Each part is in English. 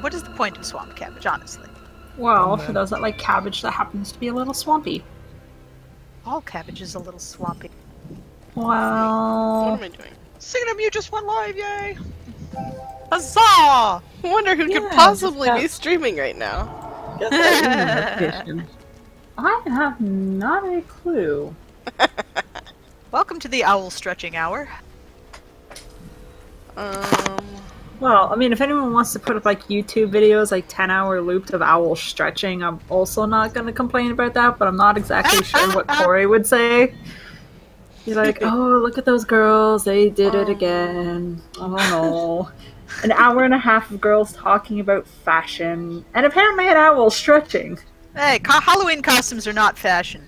mean, what is the point of swamp cabbage, honestly? Well, for those that like cabbage that happens to be a little swampy. All cabbage is a little swampy. Wow. What am I doing? Singing you just went live, yay! Huzzah! I wonder who Yeah, could possibly just be streaming right now. get that email notification. I have not a clue. Welcome to the owl stretching hour. Um, Well, I mean, if anyone wants to put up like YouTube videos, like 10 hour loops of owl stretching, I'm also not going to complain about that, but I'm not exactly sure what Corey would say. He's like, oh, look at those girls, they did it again. Oh no. An hour and a half of girls talking about fashion, and apparently an owl stretching. Hey, co- Halloween costumes are not fashion.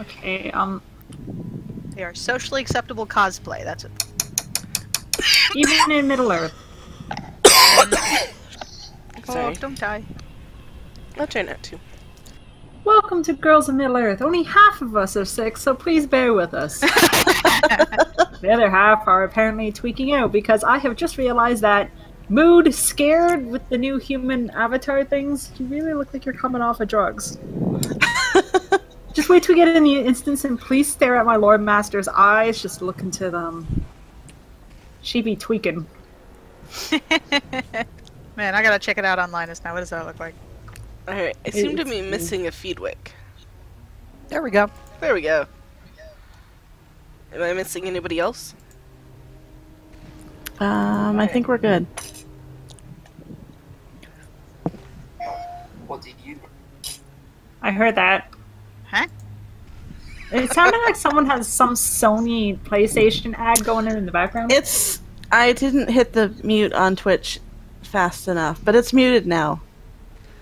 Okay, um, They are socially acceptable cosplay. That's it. even in Middle Earth. Oh, don't die. I'll try not to. Welcome to Grrlz of Middle Earth. Only half of us are sick, so please bear with us. the other half are apparently tweaking out because I have just realized that mood scared with the new human avatar things, you really look like you're coming off of drugs. just wait till we get in the instance and please stare at my Lord Master's eyes, just look into them. She be tweaking. Man, I gotta check it out online just now. What does that look like? Alright, I seem to be missing a feed wick. There we go. There we go. Am I missing anybody else? Um, I think we're good. What did you? I heard that. Huh? It sounded like someone has some Sony PlayStation ad going in in the background. It's. I didn't hit the mute on Twitch fast enough, but it's muted now.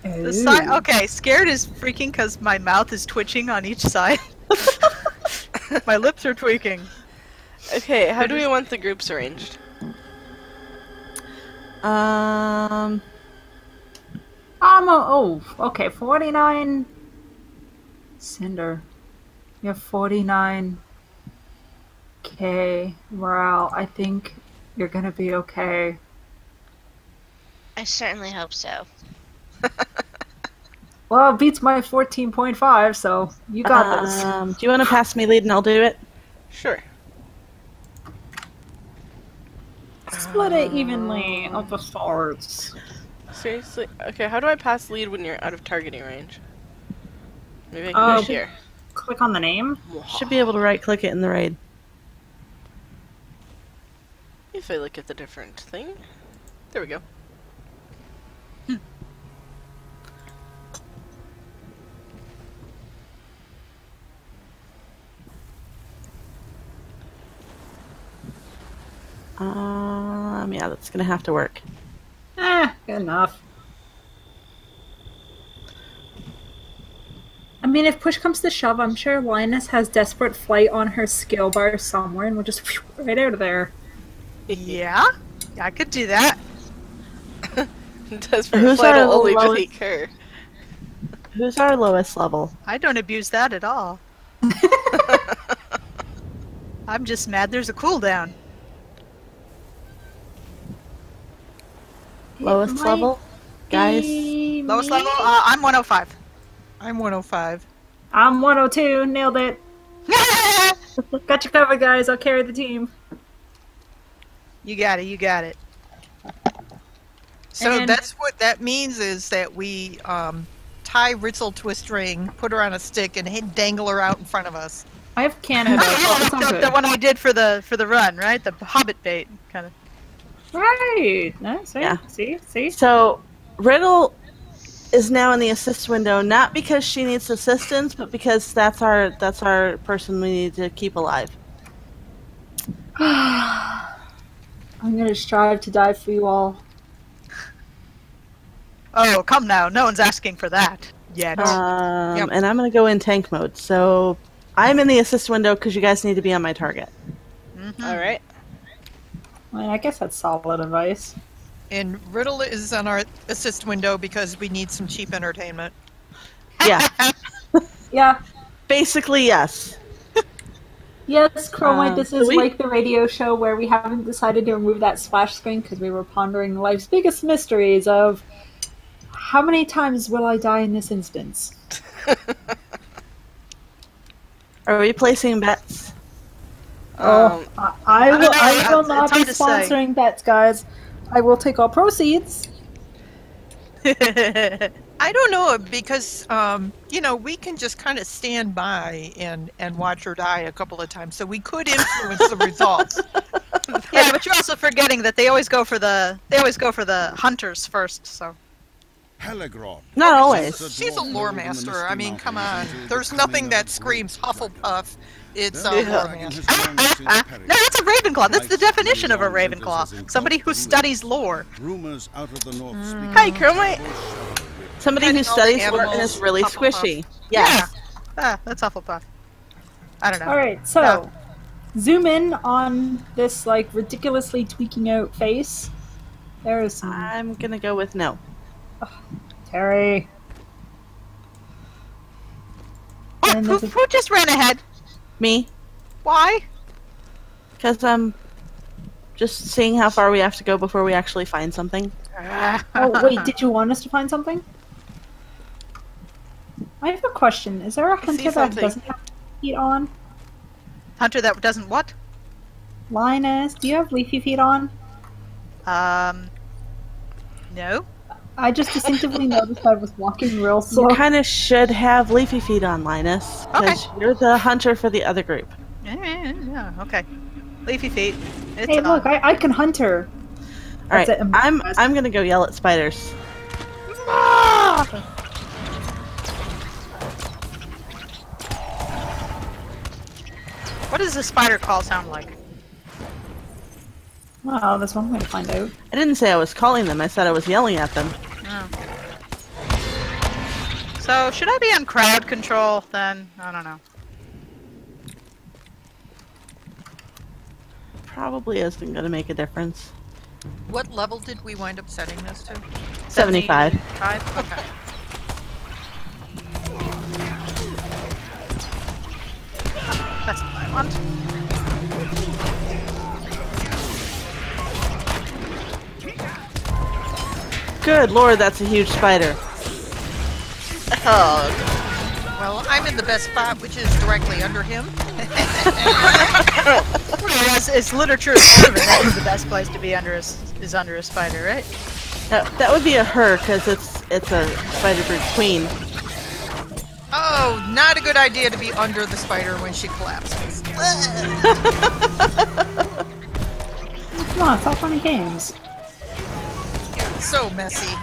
The side. Okay, scared is freaking because my mouth is twitching on each side. my lips are tweaking. Okay, how do we want the groups arranged? Um, Um, oh, okay, 49. Cinder. You have 49. K. Morale. I think you're gonna be okay. I certainly hope so. Well, it beats my 14.5, so you got this. um, do you want to pass me lead and I'll do it? Sure. Split it evenly of the swords. Seriously? Okay, how do I pass lead when you're out of targeting range? Maybe I can Oh, push here. Click on the name. Should be able to right click it in the raid. If I look at the different thing. There we go. Um, yeah, that's gonna have to work. Eh, good enough. I mean, if push comes to shove, I'm sure Linus has Desperate Flight on her skill bar somewhere, and we'll just right out of there. Yeah, Yeah, I could do that. Desperate Who's Flight our will only lowest- take her. Who's our lowest level? I don't abuse that at all. I'm just mad there's a cooldown. Lowest might level? Guys? Lowest level? Uh, I'm 105. I'm 105. I'm 102. Nailed it. Got you covered, guys. I'll carry the team. you got it, you got it. So And- that's what that means is that we um, tie Ritzel to a string, put her on a stick, and hit, dangle her out in front of us. I have Canada. so it's all the, the one I did for the for the run, right? The Hobbit bait, kind of. Right. Nice. See? Yeah. See? See? So, Riddle is now in the assist window, not because she needs assistance, but because that's our that's our person we need to keep alive. I'm gonna strive to die for you all. Oh, come now. No one's asking for that yet. Um, Yep. And I'm going to go in tank mode. So I'm in the assist window because you guys need to be on my target. Mhm. Alright. I mean, I guess that's solid advice. And Riddle is on our assist window because we need some cheap entertainment. Yeah, Yeah. basically yes. Yes, Chromite, Um, this is we- like the radio show where we haven't decided to remove that splash screen because we were pondering life's biggest mysteries of how many times will I die in this instance? Are we placing bets? Oh, Um, I, I I will, know, I will not be hard say. sponsoring bets, guys. I will take all proceeds. I don't know because um, you know we can just kind of stand by and and watch her die a couple of times, so we could influence the results. yeah, but you're also forgetting that they always go for the they always go for the hunters first. So Helegrod. Not always. She's a lore master. I mean, come on. There's nothing that screams Hufflepuff. It's a Yeah. lore master. Ah, no, that's a Ravenclaw. That's the definition of a Ravenclaw. Somebody who studies lore. Rumors out of the north speak Hi, Chromite. Somebody who Depending on the studies lore and is really Hufflepuff. squishy. Yes. Ah, that's Hufflepuff. I don't know. All right, so No. zoom in on this like ridiculously tweaking out face. There is some I'm gonna go with no. Terry. Oh, who, a- who just ran ahead? Me, Why? because I'm just seeing how far we have to go before we actually find something. Oh wait, did you want us to find something? I have a question. Is there a hunter that doesn't have feet on? Hunter that doesn't what? Linus, do you have leafy feet on? Um, no. I just distinctively noticed I was walking real slow. You kind of should have leafy feet on, Linus, because you're the hunter for the other group. Yeah, yeah, okay. Leafy feet. It's Hey, on. look, I, I can hunt her. All right, I'm I'm gonna go yell at spiders. What does the spider call sound like? Well, there's one way to find out. I didn't say I was calling them. I said I was yelling at them. Oh. So, should I be on crowd control then? I don't know. Probably isn't gonna make a difference. What level did we wind up setting this to? Seventy-five. Five? Okay. That's what I want. Good lord, that's a huge spider. Oh, Well, I'm in the best spot, which is directly under him. As, as literature is proven, that is the best place to be under a, s- is under a spider, right? That, that would be a her, because it's it's a spider brood queen. Oh, not a good idea to be under the spider when she collapses. Come on, stop funny games. So messy.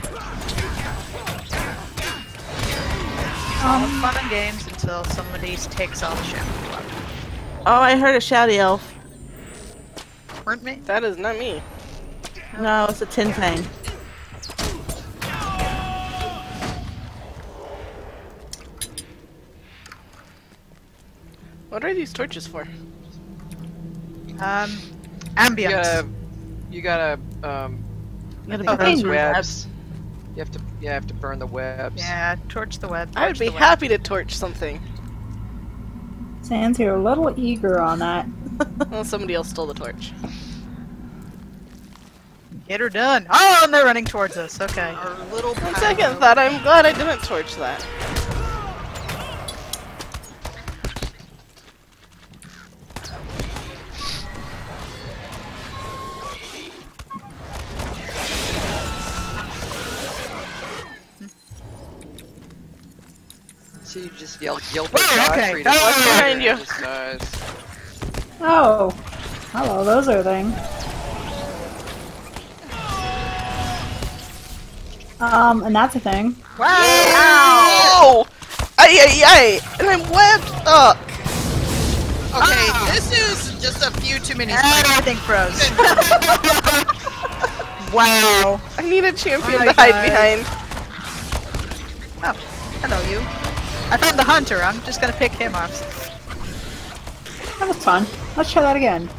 All fun and games until somebody takes off shadow. Oh, I heard a shouty elf. Weren't me? that is not me. No, it's a tin fang. What are these torches for? Um, You gotta, you gotta, um, You gotta Oh, burn those webs. webs. you have to, you have to burn the webs. Yeah, torch the web. I would be happy to torch something. Sans, you're a little eager on that. Well, somebody else stole the torch. Get her done. Oh, and they're running towards us. Okay. Our little On second thought, I'm glad I didn't torch that. So you just yell guilty. Whoa, okay. Free to Ah! Behind you. it Oh, hello, those are a thing. Um, and that's a thing. Wow. Ow! Ay ay ay! And I'm webbed up! Okay, this is just a few too many And spiders. everything froze. wow. I need a champion Oh my to hide behind. Oh, hello you. I found the hunter. I'm just gonna pick him off. That was fun. Let's try that again.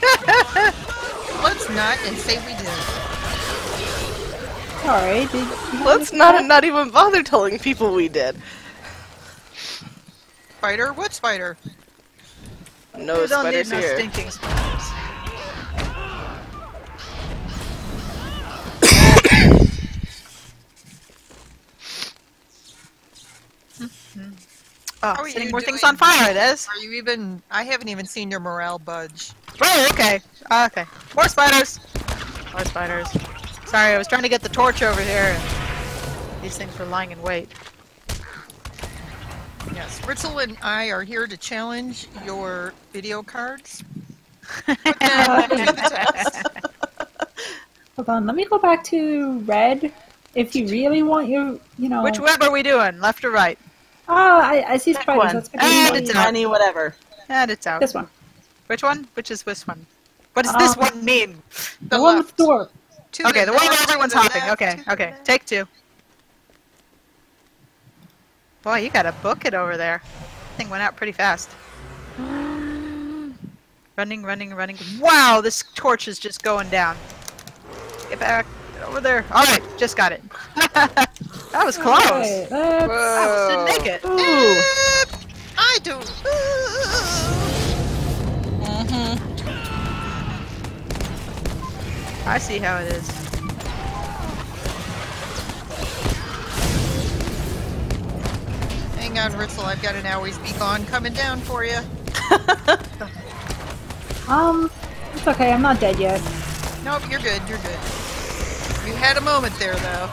Let's not and say we did. Sorry, did you Let's not not even bother telling people we did. Spider? What spider? No we don't need spiders no here. stinking spiders. How Oh, are setting you more things on fire, it is. Are you even? I haven't even seen your morale budge. Oh, okay. Uh, okay. More spiders. More spiders. Sorry, I was trying to get the torch over here. And these things were lying in wait. Yes, Ritzel and I are here to challenge your video cards. Put them to the test. Hold on, let me go back to red. If you really want your, you know. Which web are we doing? Left or right? Oh, I, I see Pick spiders. one. That's gonna And be it's out. Any whatever. And it's out. This one. Which one? Which is this one? What does this Um, one mean? The, one with the door. To Okay, the one where everyone's hopping. left, Okay, okay. left. Take two. Boy, you gotta book it over there. Thing went out pretty fast. Running, running, running. Wow, this torch is just going down. Get back. Get over there. Alright, just got it. that was close. Okay, let's- I almost didn't make it. Ooh. I do. I see how it is. Hang on, Ritzel. I've got an always be gone coming down for you. Um, it's okay. I'm not dead yet. Nope, you're good. You're good. You had a moment there, though.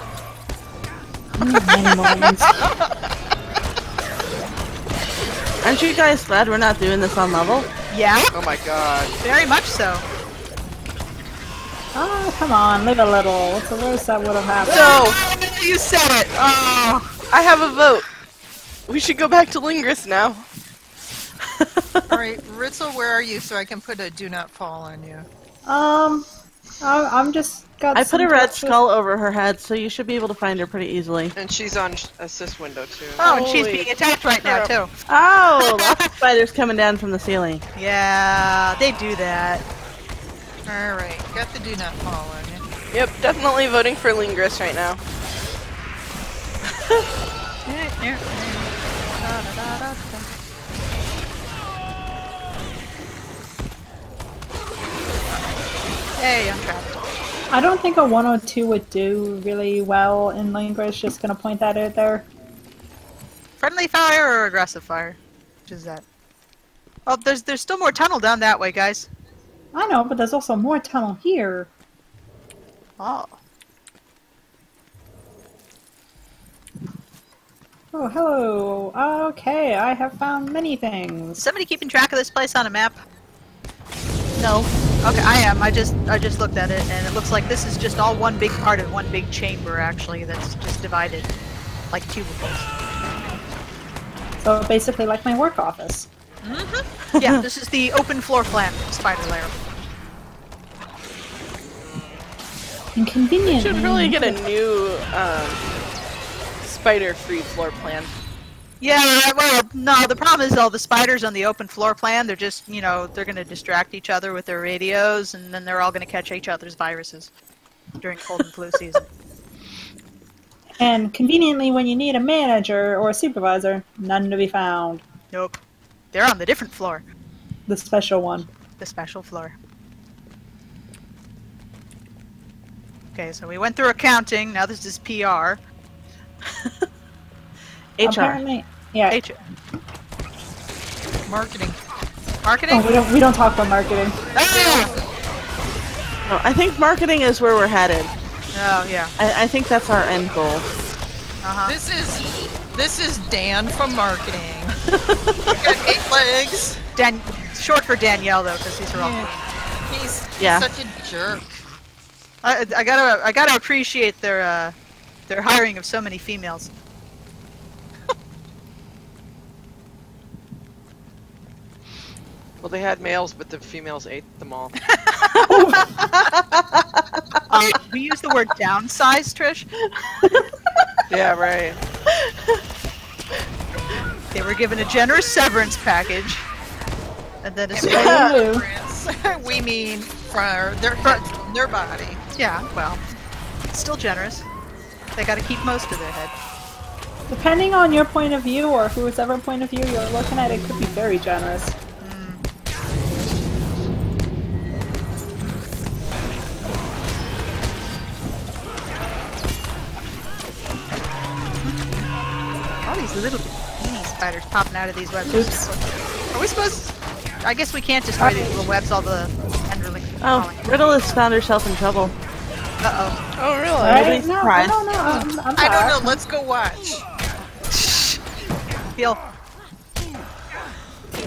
Many moments. Aren't you guys glad we're not doing this on level? Yeah, Oh my god. very much so. Oh, come on, live a little. What's the worst that would have happened? So, You said it. Oh. I have a vote. We should go back to Lhingris now. All right, Ritzel, where are you so I can put a do not fall on you? Um, I, I'm just got. I put a red touches. skull over her head, so you should be able to find her pretty easily. And she's on assist window too. Oh, and she's being attacked right now too. Oh, lots of spiders coming down from the ceiling. Yeah, they do that. All right, got the do not fall on you. Yep, definitely voting for Lhingris right now. Hey, I'm trapped. I don't think a 102 would do really well in Lhingris, Just gonna point that out there. Friendly fire or aggressive fire? Which is that? Oh, there's there's still more tunnel down that way, guys. I know, but there's also more tunnel here. Oh. Oh, hello. Okay, I have found many things. somebody keeping track of this place on a map? No. Okay, I am. I just I just looked at it, and it looks like this is just all one big part of one big chamber, actually, that's just divided, like cubicles. So basically, like my work office. yeah, this is the open floor plan spider lair. Inconvenient. Should really get a new um, spider-free floor plan. Yeah, well, no, the problem is all the spiders on the open floor plan, they're just, you know, they're going to distract each other with their radios, and then they're all going to catch each other's viruses during cold and flu season. And conveniently, when you need a manager or a supervisor, none to be found. Nope. They're on the different floor, The special one. the special floor. Okay, so we went through accounting, now this is PR. HR. Apparently, yeah. H- Marketing. marketing? Oh, we don't we don't talk about marketing. Ah! No, I think marketing is where we're headed. Oh, yeah. I, I think that's our end goal. Uh-huh. This is this is Dan from marketing. got eight legs. Dan- short for Danielle, though, because these are all Yeah. He's Yeah. such a jerk. I, I gotta, I gotta appreciate their, uh, their hiring of so many females. Well, they had males, but the females ate them all. Uh, we use the word downsize, Trish. yeah, right. They were given a generous severance package, and then a And spray- by Hello. severance, we mean for their heads, their body. Yeah, well, still generous. They gotta keep most of their head. Depending on your point of view or whoever point of view you're looking at, it could be very generous. All these little mini spiders popping out of these webs. Oops. Are we supposed? I guess we can't destroy these little webs. All the enderlings. Oh, Riddle has found herself in trouble. Uh oh. Oh, really? Right? Nobody's No, I don't know. I'm, I'm I don't know. Let's go watch. Heal.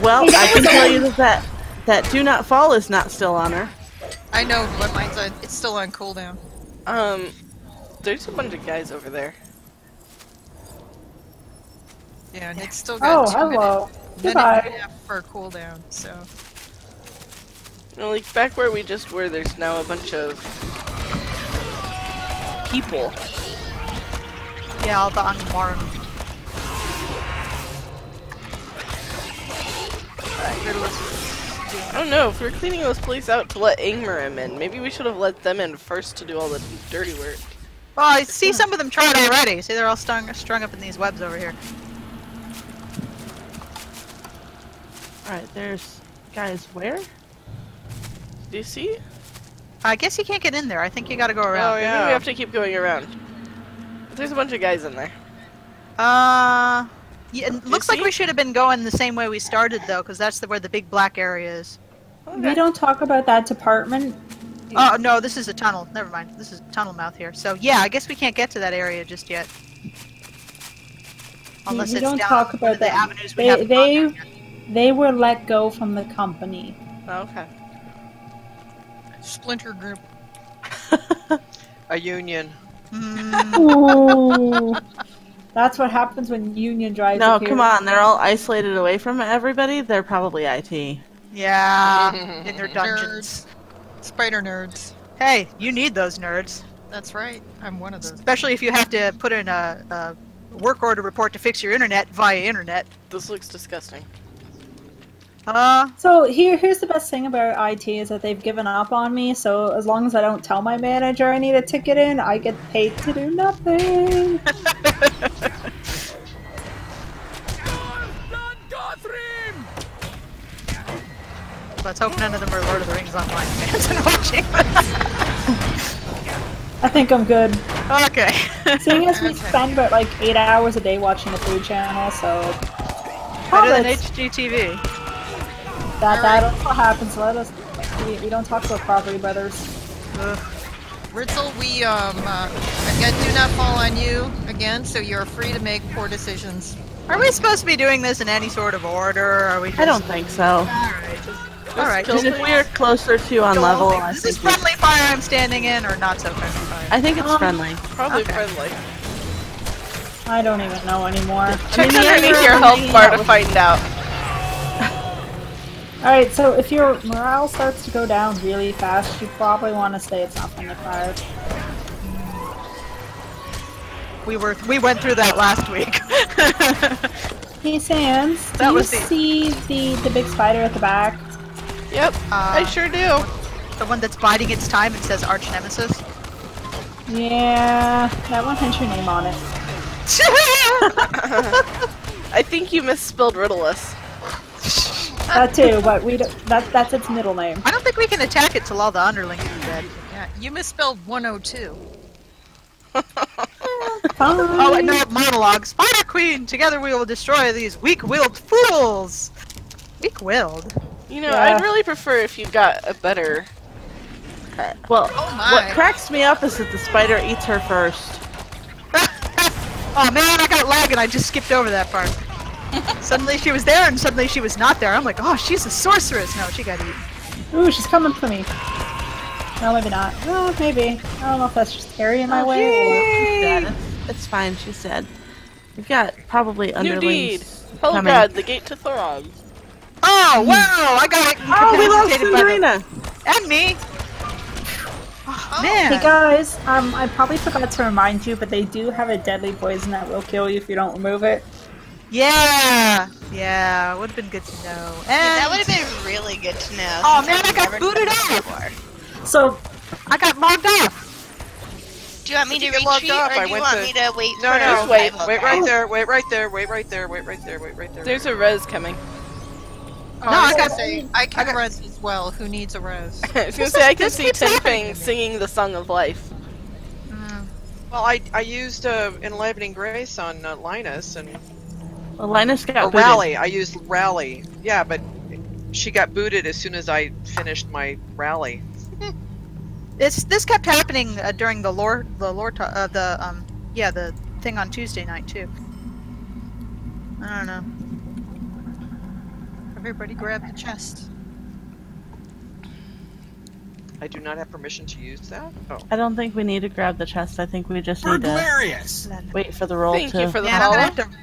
Well, I can tell you that, that that do not fall is not still on her. I know, but mine's on. It's still on cooldown. Um, there's a bunch of guys over there. Yeah, and it's still Oh, got two hello. minutes, minute and a half for cooldown. So You know, like back where we just were, there's now a bunch of people. Yeah, all the unmarked. Alright, Riddle I don't know, if we're cleaning this place out to let Ingmarim in, maybe we should have let them in first to do all the dirty work. Well, I see some of them tried already. See, they're all strung, strung up in these webs over here. Alright, there's guys where? Do you see? I guess you can't get in there. I think you gotta go around. Oh, Maybe yeah. we have to keep going around. There's a bunch of guys in there. Uh, yeah, it looks like we should have been going the same way we started though, because that's the, where the big black area is. We don't talk about that department. Oh no, this is a tunnel. Never mind. This is tunnel mouth here. So yeah, I guess we can't get to that area just yet. Unless it's down. we it's don't down talk about the that. avenues we They haven't they gone down yet. They were let go from the company. Oh, okay. splinter group. A union. Mm, Ooh. That's what happens when Union drives. No, appear. come on, they're all isolated away from everybody. They're probably IT. yeah, in their dungeons. Spider nerds. Hey, you need those nerds, That's right. I'm one of those. especially if you have to put in a, a work order report to fix your internet via internet. This looks disgusting. Uh, So here, here's the best thing about IT is that they've given up on me. So as long as I don't tell my manager I need a ticket in, I get paid to do nothing. let's hope none of them are Lord of the Rings online fans and watching. I think I'm good. okay. Seeing as we Okay. spend about like eight hours a day watching the food channel, so Better than HGTV. That that also happens. Let us. We, we don't talk about Property Brothers. Ritzel, we um uh, again do not fall on you again, so you're free to make poor decisions. Are we supposed to be doing this in any sort of order? Or are we? Just... I don't think so. Alright, just... Alright, Because if we are closer to on level, I Is this think, we- friendly fire I'm standing in, or not so friendly fire? I think it's friendly. Probably Okay. friendly. I don't even know anymore. Check the underneath end, your we're health bar to find out. Alright, so if your morale starts to go down really fast, you probably want to say it's not friendly fire. We were we went through that last week. Hey Sans, do That you the- see the, the big spider at the back? Yep, I Uh, sure do. the one that's biding its time and says arch nemesis. Yeah, that one has your name on it. I think you misspelled Riddleless. That too, but we don't, that that's its middle name. I don't think we can attack it till all the underlings are dead. Yeah, you misspelled 102. Oh, and no monologue. Spider Queen. Together we will destroy these weak-willed fools. Weak-willed. You know, Yeah. I'd really prefer if you got a better. Well, Oh what cracks me up is that the spider eats her first. oh man, I got lag and I just skipped over that part. Suddenly she was there and suddenly she was not there. I'm like, oh, she's a sorceress. No, she got eaten. Ooh, she's coming for me. No, maybe not. Oh, maybe. I don't know if that's just area in my Oh, way. She's dead. It's fine, she's dead. We've got probably New underlings. deed. Hello, coming. God, the gate to Thorog. Oh wow, I got Oh, we lost incapacitated Cinderina! and me. Oh, man. Hey guys, um, I probably forgot to remind you, but they do have a deadly poison that will kill you if you don't remove it. Yeah, yeah, would have been good to know. And that would have been really good to know. Oh, man, I've I got booted done off. So, I got logged off. Do you want me to you logged retreat, off, or I do you went want to- me to wait No, for no, Just wait. revival Wait back? right there, wait right there, wait right there, wait right there, wait right there. There's a res coming. Oh, No, I I gonna got- say I can I got- res as well. Who needs a res? I was gonna say I can see keeps happening Tenping singing the song of life. Mm. Well, I I used uh, enlivening grace on uh, Linus, and Well, Linus got Or booted. rally. I used rally. Yeah, but she got booted as soon as I finished my rally. This this kept happening uh, during the lore the lore ta- uh, the um yeah the thing on Tuesday night too. I don't know. Everybody grab the chest. I do not have permission to use that. Oh, I don't think we need to grab the chest. I think we just need to wait for the roll Thank to. you for the Yeah, and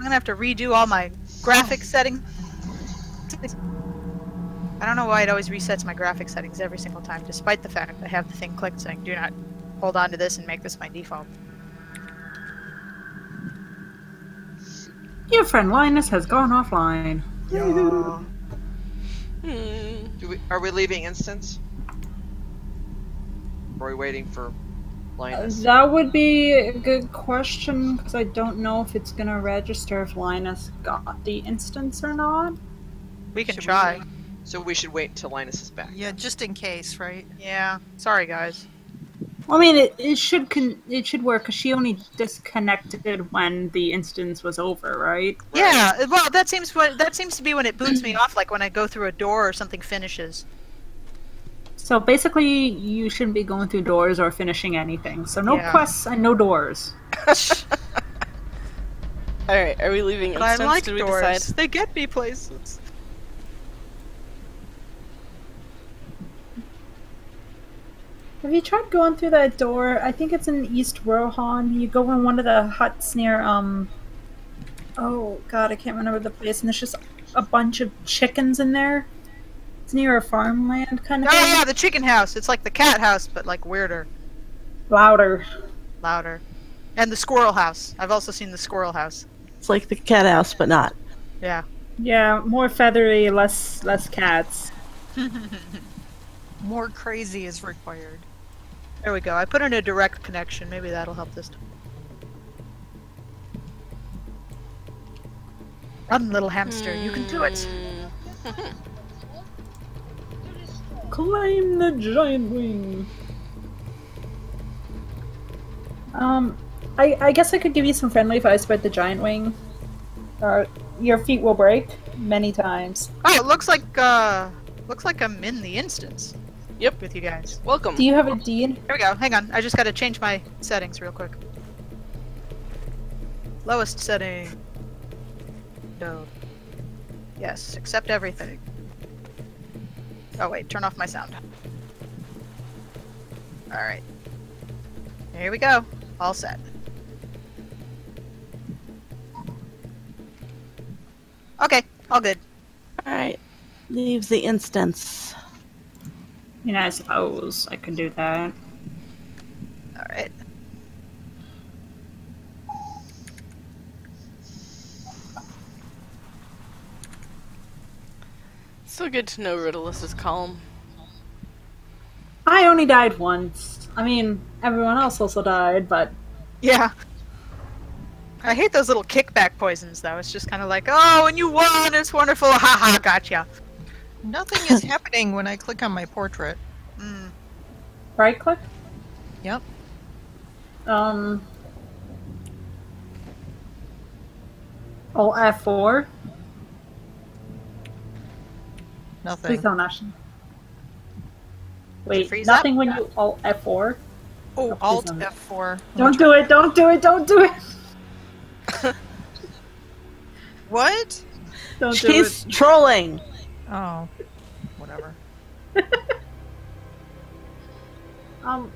I'm gonna have to I'm gonna have to redo all my graphic settings. I don't know why it always resets my graphic settings every single time, despite the fact I have the thing clicked saying do not hold on to this and make this my default. Your friend Linus has gone offline. Hmm. do we, are we leaving instance? Or are we waiting for Linus? That would be a good question because I don't know if it's gonna register if Linus got the instance or not. We can Should we- try. So we should wait until Linus is back. Yeah, just in case, right? Yeah. Sorry guys. Well, I mean, it, it should con- it should work because she only disconnected when the instance was over, right? Yeah, well, that seems what that seems to be when it boots me off, like when I go through a door or something finishes. So basically, you shouldn't be going through doors or finishing anything. So no Yeah. quests and no doors. Alright, are we leaving But I like Did we doors. decide? They get me places. Have you tried going through that door? I think it's in East Rohan. You go in one of the huts near um. Oh God, I can't remember the place, and there's just a bunch of chickens in there. It's near a farmland kind of Oh thing. yeah, the chicken house. It's like the cat house, but like weirder, Louder. louder. And the squirrel house. I've also seen the squirrel house. It's like the cat house, but not. Yeah. Yeah, more feathery, less less cats. More crazy is required. There we go. I put in a direct connection. Maybe that'll help this time. Run, little hamster. You can do it. Hmm. Climb the giant wing. Um, I I guess I could give you some friendly advice about the giant wing. Uh, your feet will break many times. Oh, it looks like uh, looks like I'm in the instance. Yep. With you guys. Welcome. Do you have a deed? Here we go. Hang on. I just got to change my settings real quick. Lowest setting. No. Yes. Accept everything. Oh wait. Turn off my sound. All right. Here we go. All set. Okay. All good. Alright. Leaves the instance. You know, I suppose I could do that. All right. So good to know Riddleless is calm. I only died once. I mean, everyone else also died, but Yeah. I hate those little kickback poisons, though. It's just kind of like, oh, and you won. It's wonderful. Ha ha. Gotcha. Nothing is happening when I click on my portrait. Mm. right click. Yep. Um. Oh, F4. Nothing. Please don't action. Wait, nothing up? when you Alt F4. Oh, please Alt don't. F4. Don't do it! Don't do it! Don't do it! What? Don't do She's it. trolling. Oh, whatever. Um,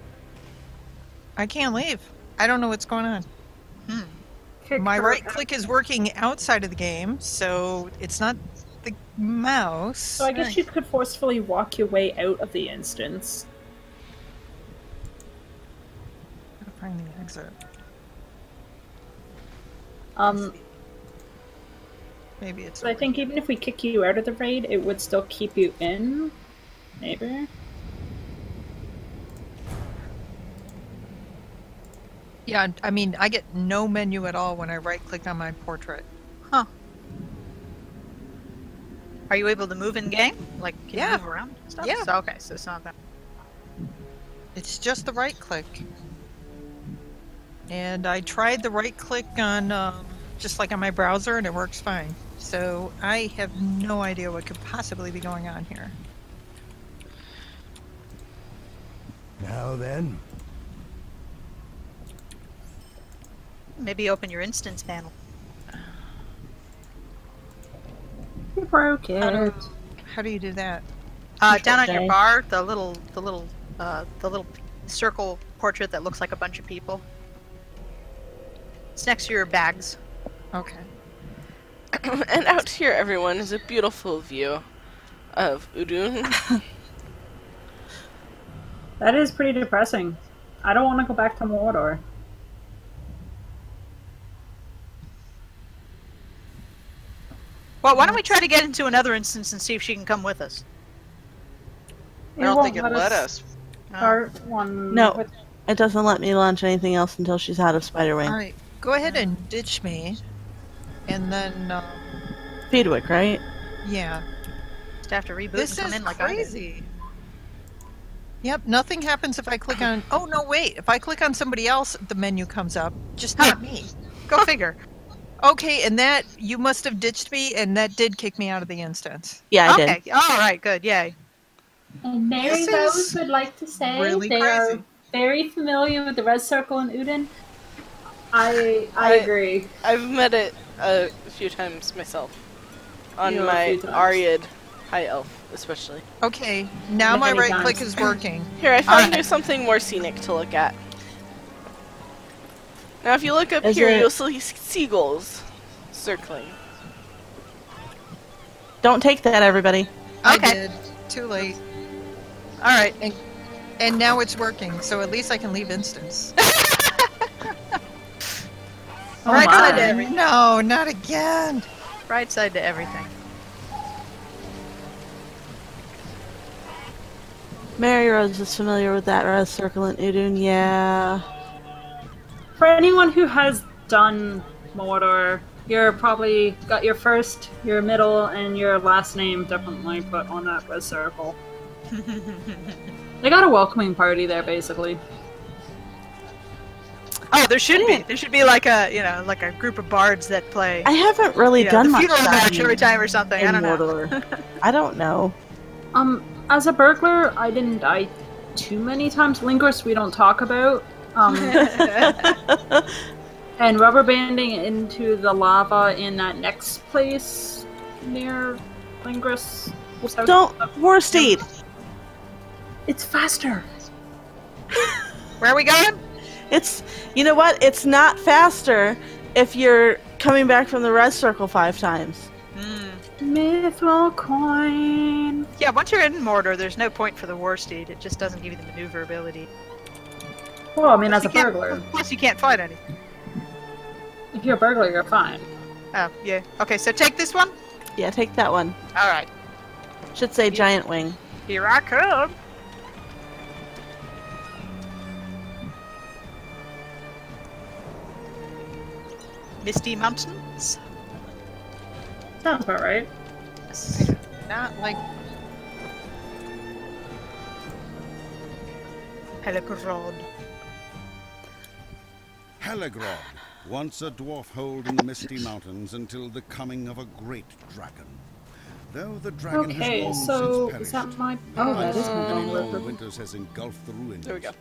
I can't leave. I don't know what's going on. kick My right click is working outside of the game, so it's not the mouse. So I guess you could forcefully walk your way out of the instance. Gotta find the exit. Um, Maybe it's. so I think even if we kick you out of the raid, it would still keep you in. Maybe. Yeah, I mean, I get no menu at all when I right click on my portrait. Are you able to move in game? Like, can Yeah. you move around and stuff? Yeah. So, okay, so it's not that. It's just the right click. And I tried the right click on um, just like on my browser, and it works fine. So I have no idea what could possibly be going on here. Now then, Maybe open your instance panel. You broke it. How do, how do you do that? Uh, down on your Okay. bar, the little, the little, uh, the little circle portrait that looks like a bunch of people. It's next to your bags. Okay. and out here, everyone, is a beautiful view of Udun. That is pretty depressing. I don't want to go back to Mordor. Well, why don't we try to get into another instance and see if she can come with us? I don't think it let us. Uh, Start one. No. with- It doesn't let me launch anything else until she's out of Spiderwing. All right. Go ahead and ditch me, and then uh, Feedwick, right? yeah. just have to reboot This and come is in like I did. crazy. Yep, nothing happens if I click on. Oh no, wait! If I click on somebody else, the menu comes up. Just not me. Go figure. Okay, and that you must have ditched me, and that did kick me out of the instance. Yeah, I okay. did. All right. Good. Yay. And Mary This Rose would like to say really they crazy. are very familiar with the Red Circle in Udun. I I, I- agree. I've met it a few times myself. On You my few. Ariad High Elf, especially. Okay, now my Many right click is working. Here, I found Alright. you something more scenic to look at. Now, if you look up Is here, it- you'll see seagulls circling. Don't take that, everybody. I Okay. did. Too late. All right. And now it's working, so at least I can leave instance. Oh Right my. side to everything. No, not again. Right side to everything. Mary Rose is familiar with that uh, Red Circle in Udun. Yeah. For anyone who has done Mordor, you're probably got your first, your middle, and your last name definitely put on that Red Circle. they got a welcoming party there, basically. Oh, there should be. There should be like a, you know, like a group of bards that play. I haven't really you know, done the much funeral that march every time or something. I don't know. I don't know. Um, as a burglar, I didn't die too many times. Lhingris, we don't talk about. Um, and rubber banding into the lava in that next place near Lhingris. Don't war steed. It's faster. Where are we going? It's you know what? It's not faster if you're coming back from the red circle five times. Mm. Mithril coin. Yeah, once you're in Mordor, there's no point for the war steed. It just doesn't give you the maneuverability. Well, I mean, as a You can't- burglar, Plus, you can't fight anything. if you're a burglar, you're fine. Oh, yeah. Okay, so take this one. Yeah, take that one. All right. Should say giant wing. Here I come. Misty Mountains. Sounds about right. Yes. Not like Helegrod. Helegrod, once a dwarf hold in the Misty Mountains until the coming of a great dragon. Though the dragon Okay, has long so since is perished, that my? Oh, that is ice my bog lurker. winters has engulfed the ruins. There we go.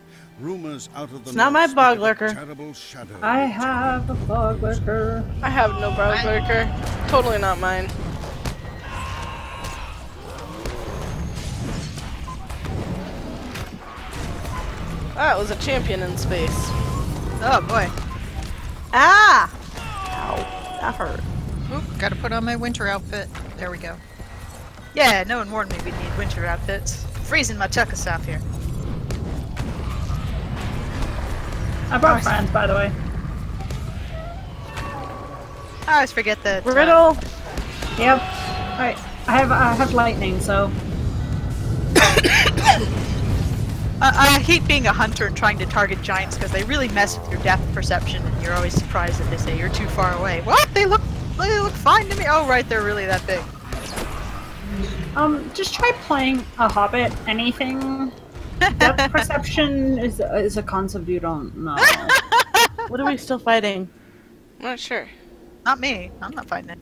Rumors out of the It's not my north bog lurker. Terrible shadow. I have a bog lurker. I have no brow lurker. Totally not mine. That was a champion in space. Oh boy. Ah! Ow. That hurt. Oop, gotta put on my winter outfit. There we go. Yeah, no one warned me we'd need winter outfits. Freezing my tuckus off here. I brought friends, by the way. I always forget that. uh, Riddle. Yep. Alright. I have I have lightning, so I, I hate being a hunter and trying to target giants because they really mess with your depth perception, and you're always surprised that they say you're too far away. What? They look, they look fine to me. Oh, right, they're really that big. um just try playing a hobbit. Anything depth perception is is a concept you don't know. What are we still fighting? I'm not sure. Not me. I'm not fighting it.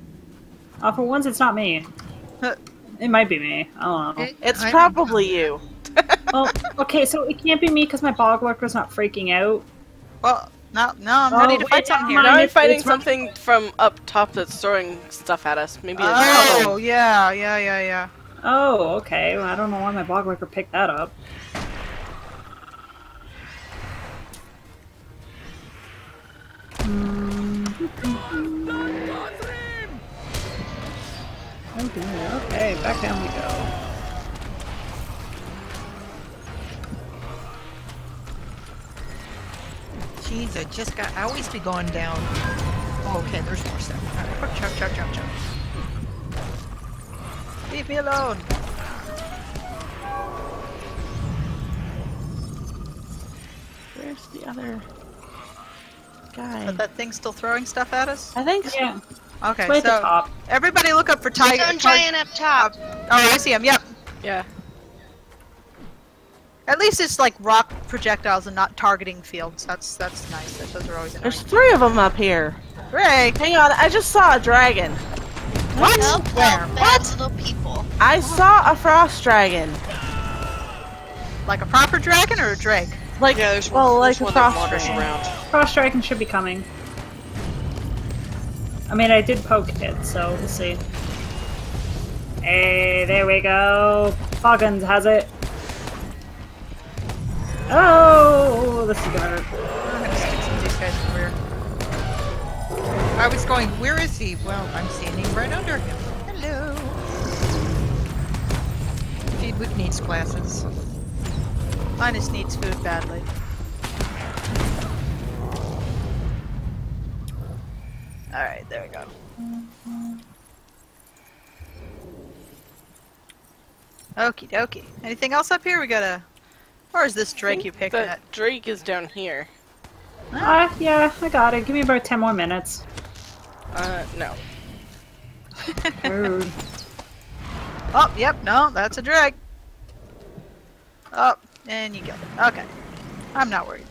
Uh, for once, it's not me. It might be me. I don't know. It- It's I'm- probably you. well, okay, so it can't be me because my bog lurker's not freaking out. Well, no, no, I'm Oh, ready to oh, fight something here. Now. I'm fighting it's run- something from up top that's throwing stuff at us. Maybe it's Oh, yeah, yeah, yeah, yeah. Oh, okay. Well, I don't know why my bog lurker picked that up. Oh dear. Okay, back down we go. Jeez, I just got. I always be going down. Oh, okay, there's more stuff. All right. Chug, chug, chug, chug. Leave me alone. Where's the other guy? But that thing's still throwing stuff at us? I think so. Yeah, Okay, way at the so everybody look up for Tiger. Stone giant up top. Oh, I see him. Yep. yeah. At least it's like rock projectiles and not targeting fields. That's that's nice. Those are always annoying. There's three of them up here. Ray, Hang on, I just saw a dragon. what? Help, Where? help, bad little people. I saw a frost dragon. Like a proper dragon or a drake? Like, Yeah, there's well, one, like there's a one frost dragon. around. Frost Dragon should be coming. I mean, I did poke it, so we'll see. Hey, there we go. Foggins has it. Oh, this is gonna in. I was going, where is he? Well, I'm standing right under him. Hello. Feedwood needs glasses. Linus needs food badly. Alright, there we go. Okie dokie. Anything else up here? We got a. Or is this Drake you picked That at? Drake is down here. Ah, yeah, I got it. Give me about 10 more minutes. Uh, no. Oh, yep, no, that's a Drake. Oh, and you killed it. Okay. I'm not worried.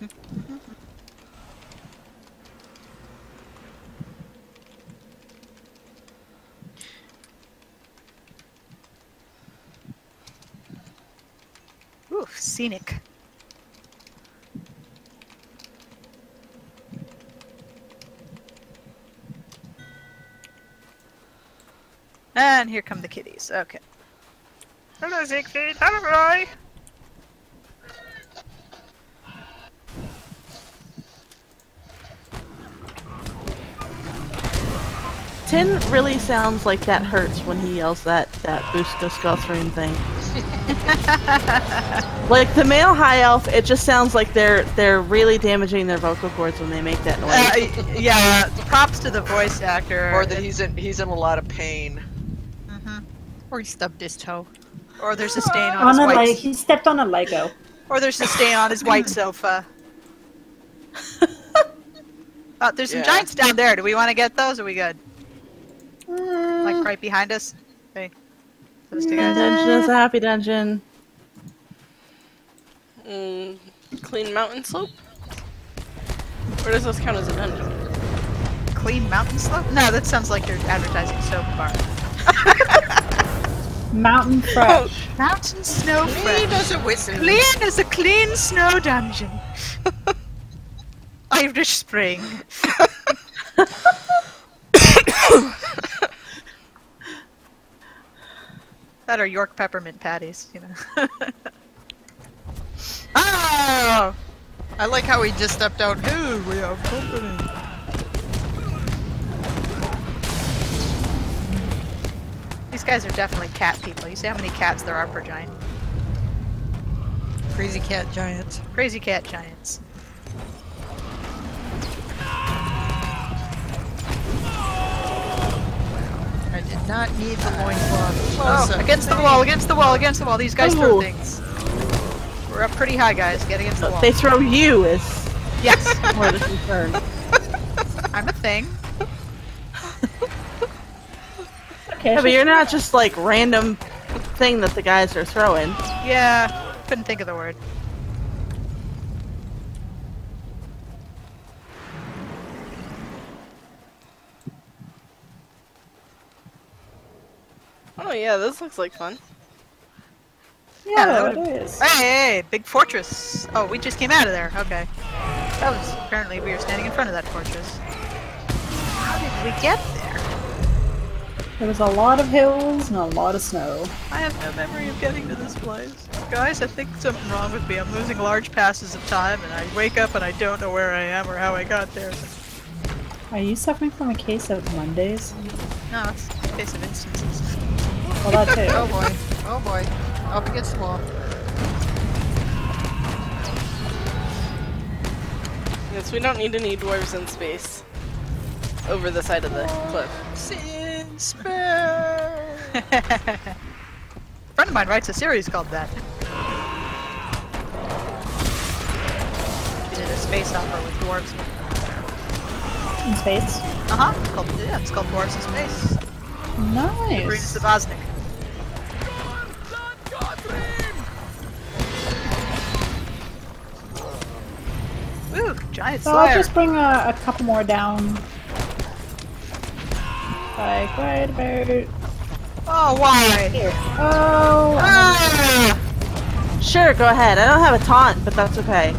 Ooh, scenic. And here come the kitties. Okay. Hello, Siegfried. Hello, Roy. Tin really sounds like that hurts when he yells that that Busco Skullthroom thing. like the male high elf, it just sounds like they're they're really damaging their vocal cords when they make that noise. Uh, yeah, props to the voice actor. Or that he's in he's in a lot of pain. Mhm. Or he stubbed his toe. Or there's a stain on, On his a white. leg, he stepped on a Lego. Or there's a stain on his white sofa. Oh, there's some Yeah. giants down there. Do we want to get those? Or are we good? Like right behind us. Hey, those two guys. dungeon is a happy dungeon. Mm, clean mountain slope? Or does this count as a dungeon? Clean mountain slope? No, that sounds like you're advertising soap bar. Mountain Fresh. Mountain snow Clean fresh. as a whistle. Clean as a clean snow dungeon. Irish Spring. That are York peppermint patties, you know. oh! I like how he just stepped out. Hey, we have company. These guys are definitely cat people. You see how many cats there are per giant? Crazy cat giants. Crazy cat giants. I did not need the loincloth. Oh, Close against the wall, against the wall, against the wall. These guys throw things. We're up pretty high, guys. Get against the wall. They throw you is Yes, more the concern. I'm a thing. Okay, Yeah, but you're not just like random thing that the guys are throwing. Yeah, couldn't think of the word. Yeah, this looks like fun. Yeah, Yeah, that it is. Hey, hey, big fortress. Oh, we just came out of there. Okay. That was apparently we were standing in front of that fortress. How did we get there? There was a lot of hills and a lot of snow. I have no memory of getting to this place. Guys, I think something wrong with me. I'm losing large passes of time, and I wake up and I don't know where I am or how I got there. Are you suffering from a case of Mondays? No, it's a case of instances. Well, that too. Oh boy. Oh boy. Up against the wall. Yes, we don't need any dwarves in space. Over the side of the cliff. Sin spell. a friend of mine writes a series called that. She did a space opera with dwarves. In space. Uh huh. It's called yeah, it's called Dwarves in Space. Nice. of Osnick. Ooh, giant So I'll just bring a, a couple more down. Like right about Oh, why? here. Oh, Ah! Sure, go ahead. I don't have a taunt, but that's okay.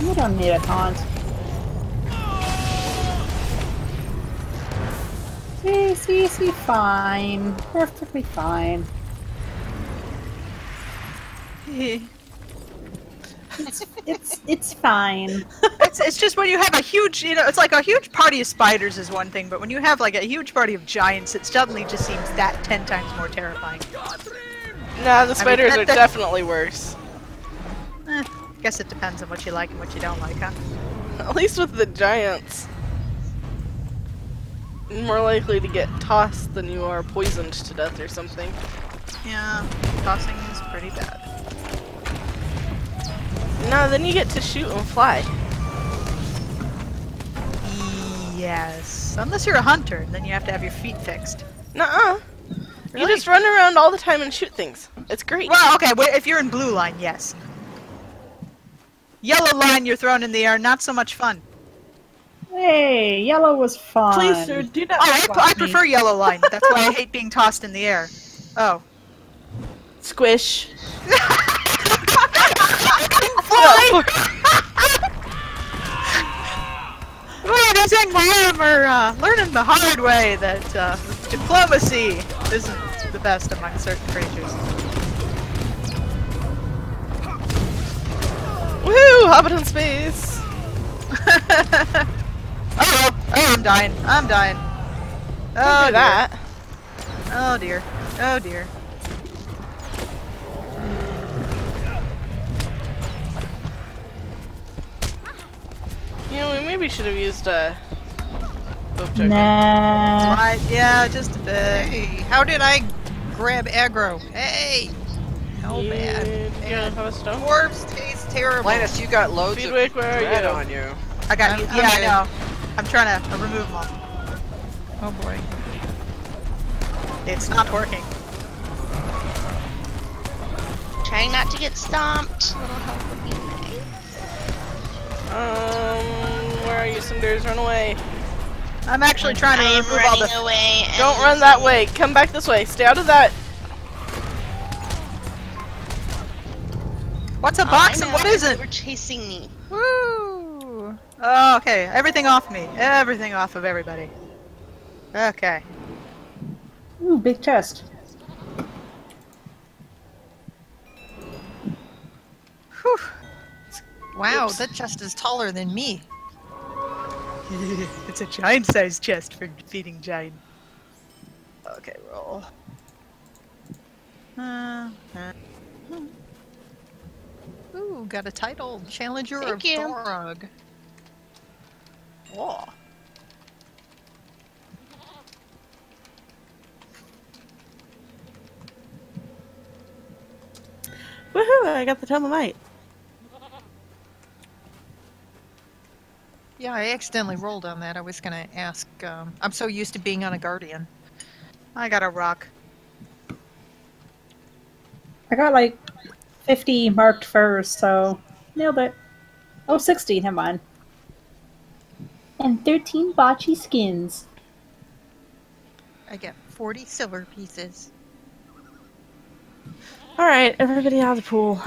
you don't need a taunt. See, see, see, fine. Perfectly fine. It's it's it's fine. it's, it's just when you have a huge, you know, it's like a huge party of spiders is one thing, but when you have like a huge party of giants, it suddenly just seems that ten times more terrifying. Nah, the spiders that- are that- definitely worse. Eh, guess it depends on what you like and what you don't like, huh? At least with the giants. More likely to get tossed than you are poisoned to death or something. Yeah, tossing is pretty bad. No, then you get to shoot and fly. Yes, unless you're a hunter, then you have to have your feet fixed. Nuh-uh. Really? You just run around all the time and shoot things. It's great. Well, okay, if you're in blue line, yes. Yellow line, you're thrown in the air, not so much fun. Hey, yellow was fun. Please, sir, do not. Oh, I, I prefer yellow line. That's why I hate being tossed in the air. Oh. Squish. Well, these Angmar are uh, learning the hard way that uh, diplomacy isn't the best among certain creatures. Woohoo! Hobbit in space! oh, oh, I'm dying. I'm dying. Oh, do that. Oh dear. Oh dear. You know, we maybe should have used uh, a boat. Nah. Why- yeah, just a bit. Hey, how did I grab aggro? Hey! No you, bad. You don't have a stone? Dwarves taste terrible. Linus, you got loads Speedwick, of where are red you? on you. I got I'm- you. Yeah, I know. I'm trying to remove them all. Oh boy. It's not working. Trying not to get stomped. Little help would be nice. Um, where are you, Cinders? Run away. I'm actually trying to I am remove all the. away. Don't run that losing- way. Come back this way. Stay out of that. What's a Oh, box I and what isn't? They were chasing me. Woo! Oh, okay. Everything off me. Everything off of everybody. Okay. Ooh, big chest. Whew. Wow, that chest is taller than me. it's a giant-sized chest for defeating giant. Okay, roll. Uh, uh, Ooh, got a title. Challenger Thank of you. Thorog. Oh. Woohoo! I got the Tome of Might. Yeah, I accidentally rolled on that. I was gonna ask. Um, I'm so used to being on a guardian. I got a rock. I got like 50 marked first, so nailed it. Oh, 60, never mind. And 13 bocce skins. I get 40 silver pieces. All right, everybody out of the pool.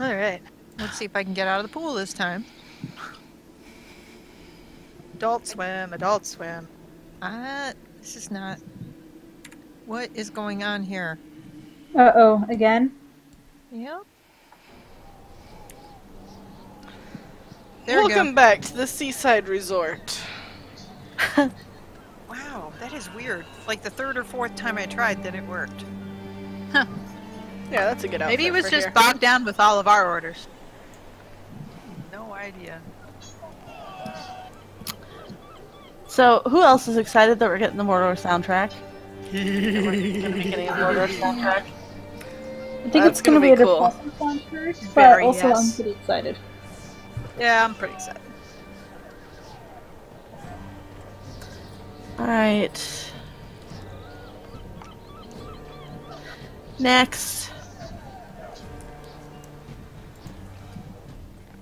All right. Let's see if I can get out of the pool this time. Adult swim, adult swim. Uh, this is not. What is going on here? Uh oh, again? Yeah. There Welcome go. back to the seaside resort. Wow, that is weird. Like the third or fourth time I tried that it worked. Yeah, that's a good outfit Maybe it was just here. bogged down with all of our orders. No idea. So, who else is excited that we're getting the Mordor soundtrack? We're gonna be getting a Mordor soundtrack. I think That's it's gonna, gonna be be a cool. depressing song first, but Very, also I'm yes. pretty excited. Yeah, I'm pretty excited. All right. Next.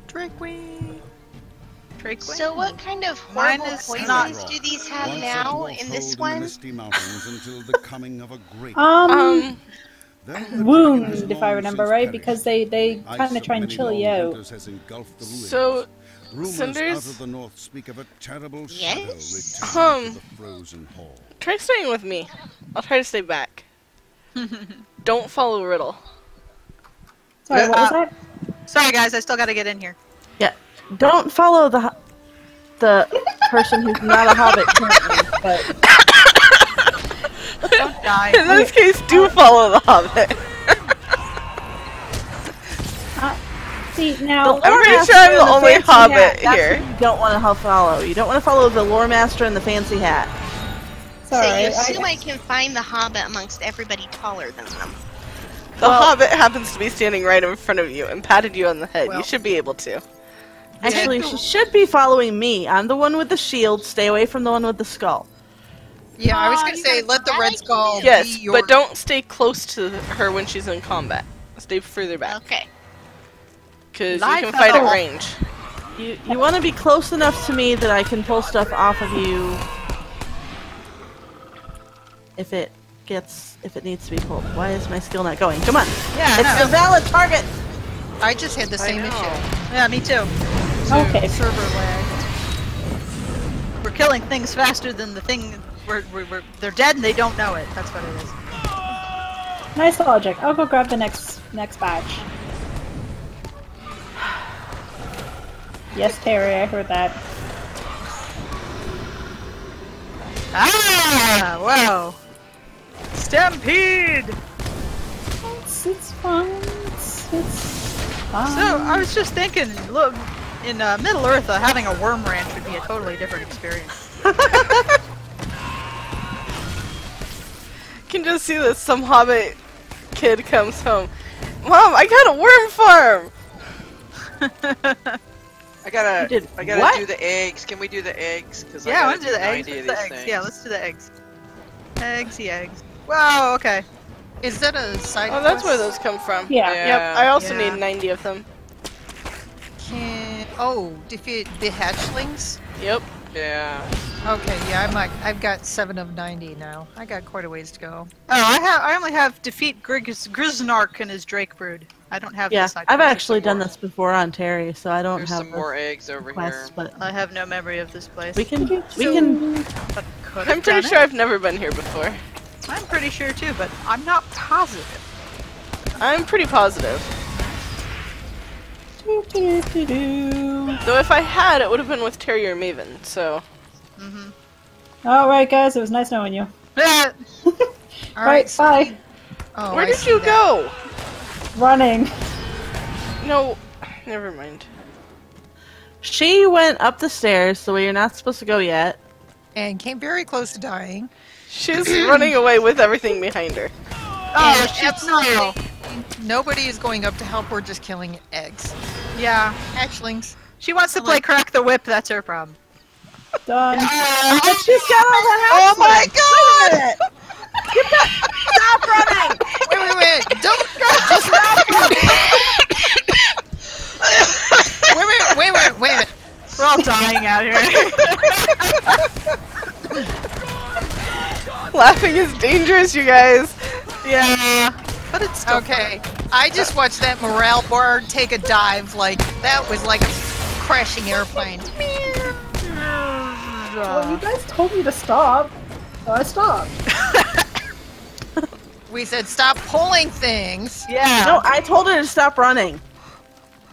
Drake Wing. So what kind of Mine horrible is poisons not- do these have Once now in this one? misty mountains until the coming of a great Um, Um, Though the dragon has wound, if I remember right, because they they kind of of try and chill you out. winters has engulfed the ruins. so Rumors Cinders? out of the north speak of a terrible Yes? shadow returning Um. the frozen hall. try staying with me. I'll try to stay back. Don't follow Riddle. Sorry, what was Uh, that? Sorry, guys, I still got to get in here. Yeah. Don't follow the the person who's not a hobbit currently, but Don't die. In this case, do follow the Hobbit. Uh, see now, I'm pretty Lore sure I'm Master the only Hobbit hat, here. You don't want to follow. You don't want to follow the lore master and the fancy hat. So sorry, you I- assume I, can find the Hobbit amongst everybody taller than them. The Hobbit happens to be standing right in front of you and patted you on the head. Well- you should be able to. Actually, she should be following me. I'm the one with the shield. Stay away from the one with the skull. Yeah, I was gonna say let the I Red Skull. Yes, be your but don't stay close to her when she's in combat. Stay further back, Okay. because you can fight at range. You you want to be close enough to me that I can pull stuff off of you if it gets if it needs to be pulled. Why is my skill not going? Come on, Yeah, it's no. a valid target. I just had the same issue. Yeah, me too. okay. Server lag. We're killing things faster than the thing. We're, we're, we're, they're dead and they don't know it. That's what it is. Nice logic. I'll go grab the next next batch. Yes, Terry, I heard that. Ah! Whoa! Stampede! It's, it's fine. It's, it's fine. So I was just thinking, look, in uh, Middle Earth, uh, having a worm ranch would be a totally different experience. can just see that some Hobbit kid comes home. Mom, I got a worm farm. I gotta, You did I gotta what? do the eggs. Can we do the eggs? Cause yeah, I I want gotta to do the eggs. Let's do the eggs. things. Yeah, let's do the eggs. Eggs, the eggs. Whoa, okay. Is that a side Oh, that's where those come from. yeah. Yeah. Yep. I also Yeah. need 90 of them. Can oh defeat the hatchlings? Yep. Yeah. Okay, yeah, I'm like I've got seven of ninety now. I got quite a ways to go. Oh, I have. I only have defeat Grizz- Griznark and his Drake brood. I don't have. Yeah, the side I've actually done this before on Terry, so I don't There's have some more eggs over quests, here. but I have no memory of this place. we can we can. I'm pretty sure it. I've never been here before. I'm pretty sure too, but I'm not positive. I'm pretty positive. Though if I had, it would have been with Terry or Maven, so. Mm-hmm. All right, guys. It was nice knowing you. All right, so bye. Oh, Where I did you that. go? Running. No, never mind. She went up the stairs the way you're not supposed to go yet. And came very close to dying. She's running away with everything behind her. oh, And shit, no. Nobody is going up to help. We're just killing eggs. Yeah, Hatchlings. she wants to play crack the whip. That's her problem. Done. Oh, she's got all the Oh my god! Stop running! Wait, wait, wait! Don't just wait, wait, wait, wait, wait. We're all dying out here. Laughing is dangerous, you guys. yeah. But it's still Okay, I just watched that morale bar take a dive. Like that was like a crashing airplane. Well, you guys told me to stop, so I stopped. We said stop pulling things. Yeah. No, I told her to stop running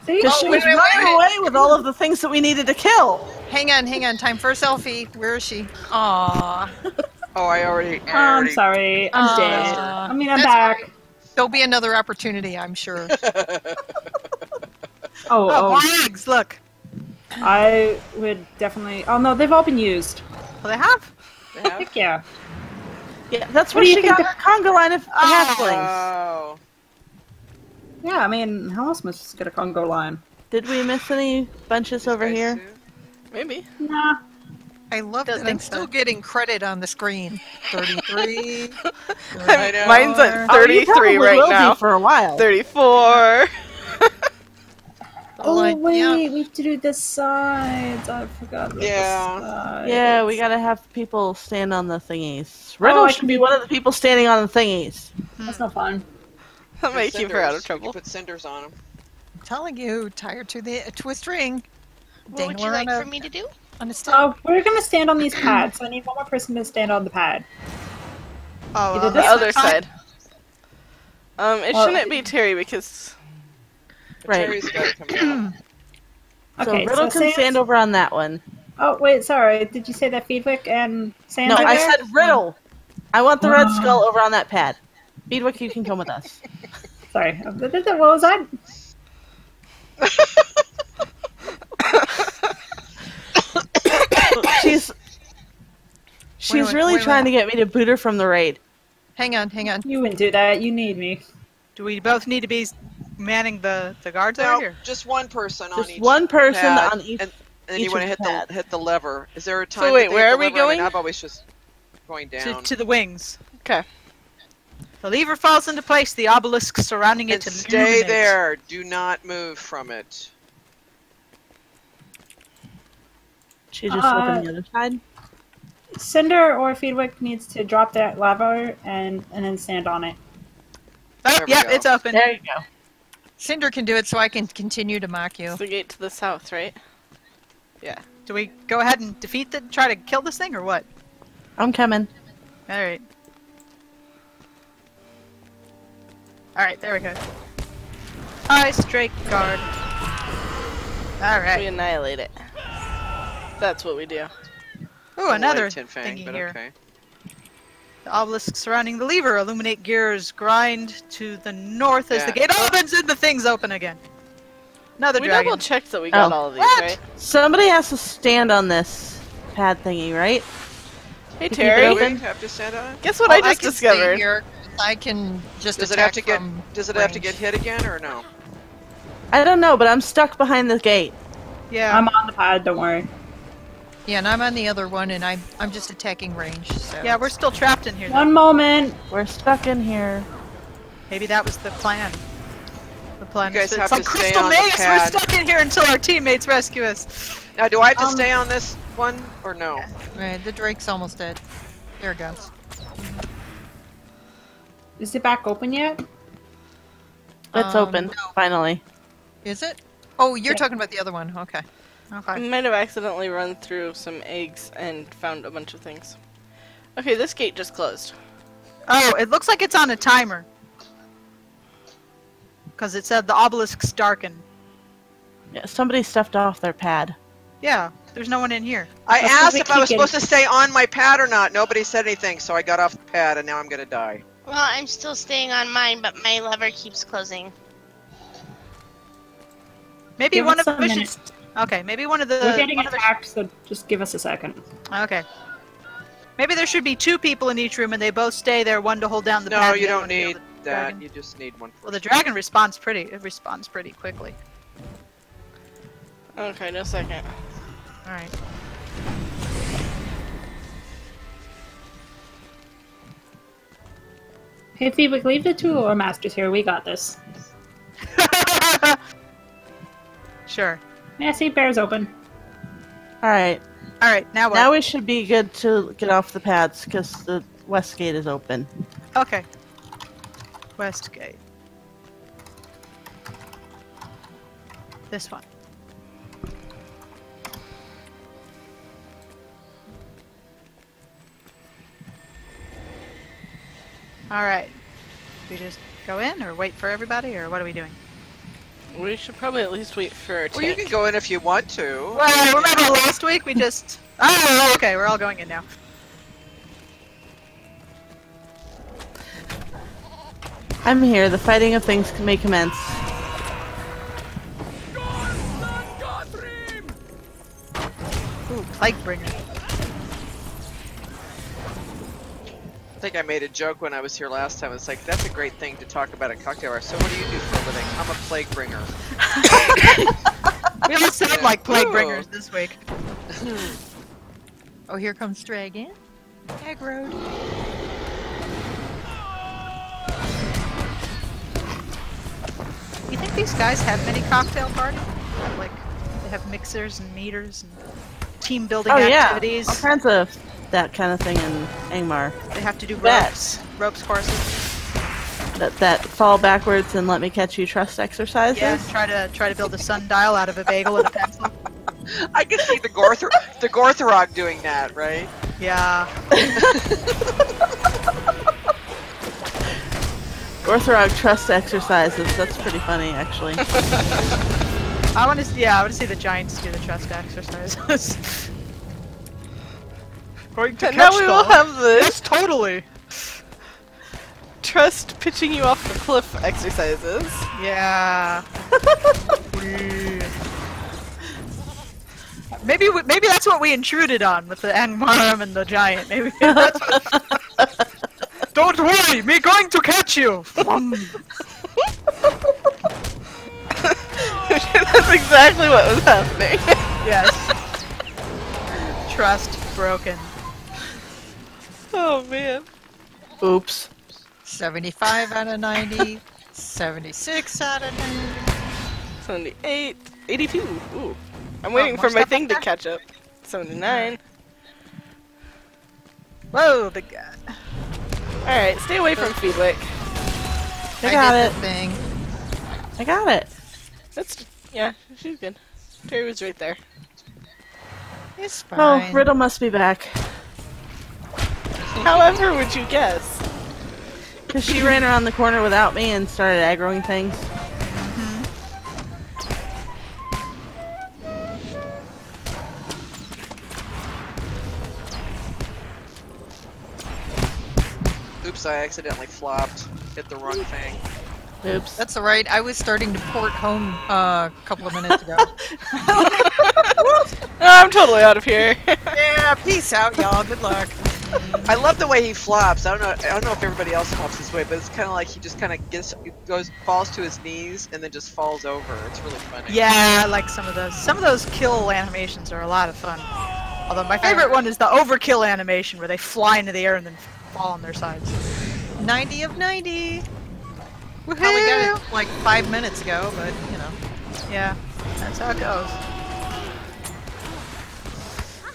See? because Oh, she wait, was wait, running wait. away with all of the things that we needed to kill. Hang on, hang on. Time for a selfie. Where is she? Aw. Oh, I already. I Oh, I'm sorry. I'm Uh, dead. I mean, I'm that's back. There'll be another opportunity, I'm sure. Oh, Oh, oh, more eggs! Look. I would definitely. Oh no, they've all been used. Well, they have. They have? Heck yeah. Yeah, that's What where you she got her conga line of oh. halflings. Oh. Yeah, I mean, how else am I supposed to get a Congo line? Did we miss any bunches over here? too? Maybe. Nah. I love Don't that I'm think so. still getting credit on the screen. 33. I know. Mine's at Oh, 33 probably right now. for a while. 34. Oh Like, wait, oh, yeah. we have to do the sides. I forgot. About Yeah. The sides. Yeah, we gotta have people stand on the thingies. Riddle I should be one of the people standing on the thingies. That's not fun. That might keep her out of Cinders. You trouble. put cinders on them. I'm telling you, tied to the uh, to a string. What would you Dangler like a- for me to do? On a. Oh, we're gonna stand on these pads. So I need one more person to stand on the pad. Oh, Either on The other side. side. Um, it Well- shouldn't be Terry because Right. Terry's got to come down. So Okay, Riddle so can Sans- stand over on that one. Oh wait, sorry. Did you say that Feedwick and Sans No, are I there? said Riddle. I want the red skull over on that pad. Beadwick, you can come with us. Sorry. Uh, What was that? she's she's Wait, wait, really wait, trying wait. to get me to boot her from the raid. Hang on, hang on. You wouldn't do that. You need me. Do we both need to be manning the the guards No, over here? just one person on Just each one person pad, on each. and, and then each you want to hit the the hit the lever. Is there a time? So wait, where hit are we lever? I mean, going? I'm always just going To, down. to the wings. Okay. The lever falls into place. The obelisk surrounding it and to stay illuminate. there. Do not move from it. She just Uh, look on the other side. Cinder or Feedwick needs to drop that lava and and then stand on it. Oh, yep, go. it's open. There you go. Cinder can do it so I can continue to mock you. It's the gate to the south, right? Yeah. Do we go ahead and defeat the try to kill this thing or what? I'm coming. All right. All right, there we go. Ice Drake guard. Alright. We annihilate it. That's what we do. Ooh, another Tin fang, thingy but here. okay. The obelisk surrounding the lever. Illuminate gears. Grind to the north as the gate opens and the things open again. Another we dragon. double checked that we got Oh. all of these, What? right? Somebody has to stand on this pad thingy, right? Hey keep Terry, open. Do we have to stand on it? guess what Well, I just can stay discovered? Here. I can just Does it attack have to get? from Does it have to get hit again or no? I don't know, but I'm stuck behind the gate. Yeah. I'm on the pad. Don't worry. Yeah, and I'm on the other one, and I'm I'm just attacking range. So. yeah, we're still trapped in here. though. One moment. We're stuck in here. Maybe that was the plan. The plan. You guys is have it's like to stay Crystal on the Maze. We're stuck in here until our teammates rescue us. Now, do I have to Um, stay on this one or no? Right, the Drake's almost dead. There it goes. Is it back open yet? It's Um, open, no. finally. Is it? Oh, you're Yeah. talking about the other one. Okay. I might have accidentally run through some eggs and found a bunch of things. Okay, this gate just closed. Oh, it looks like it's on a timer. Because it said the obelisk's darken. Yeah, somebody stuffed off their pad. Yeah, there's no one in here. I That's asked if I was keep supposed to stay on my pad or not. Nobody said anything, so I got off the pad, and now I'm gonna die. Well, I'm still staying on mine, but my lever keeps closing. Maybe Give one of a the minute. Okay, maybe one of the. We're getting one the- attacked, so just give us a second. Okay. Maybe there should be two people in each room, and they both stay there. One to hold down the. No, pad, you don't one to kill need that. dragon. You just need one. Well, the dragon responds pretty. It responds pretty quickly. Okay, no second. All right. Hey, Feedwick, leave the two or masters here. We got this. sure. Yeah, see, bear's open. Alright, All right. Now what? now we should be good to get off the pads because the west gate is open. Okay. West gate. This one. All right. We just go in, or wait for everybody, or what are we doing? We should probably at least wait for our Well, you can go in if you want to. Well, remember last week we just. Oh, oh okay. We're all going in now. I'm here. The fighting of things may commence. Ooh, plague I think I made a joke when I was here last time. It's like, that's a great thing to talk about at cocktail hour. So what do you do for a living? I'm a plague bringer. We all sound like plague Ooh. bringers this week. Oh, here comes Dragon. Aggroed. You think these guys have many cocktail parties? Like, they have mixers and meters and team building Oh yeah, activities. all kinds of that kind of thing in Angmar. They have to do Bet. ropes, ropes courses. That that fall backwards and let me catch you trust exercises. Yeah, try to try to build a sundial out of a bagel and a pencil. I can see the Gorthor the Gorthorog doing that, right? Yeah. Orthorog trust exercises. That's pretty funny, actually. I want to. see. Yeah, I want to see the giants do the trust exercises. Going to And now catch we will have this. Yes, totally. trust pitching you off the cliff exercises. Yeah. maybe we- maybe that's what we intruded on with the Angmarim and the giant. Maybe that's what... Don't worry, me going to catch you. That's exactly what was happening. yes. Trust broken. oh man. Oops. 75 out of 90. 76 out of 90. 78. 82. Ooh. I'm waiting more for my thing to catch up. 79. Whoa, the guy. Alright, stay away from Feedwick. I got did it. the thing. I got it. That's yeah, she's good. Terry was right there. It's fine. Oh. Riddle must be back. However, would you guess? Because she ran around the corner without me and started aggroing things. Oops, I accidentally flopped. Hit the wrong thing. Oops. That's alright. I was starting to port home uh, a couple of minutes ago. I'm totally out of here. yeah, peace out, y'all. Good luck. I love the way he flops. I don't know. I don't know if everybody else flops this way, but it's kind of like he just kind of gets goes falls to his knees and then just falls over. It's really funny. Yeah, I like some of those. Some of those kill animations are a lot of fun. Although my favorite one is the overkill animation where they fly into the air and then fall on their sides. 90 of 90. Probably got it like five minutes ago, but you know. Yeah, that's how it goes.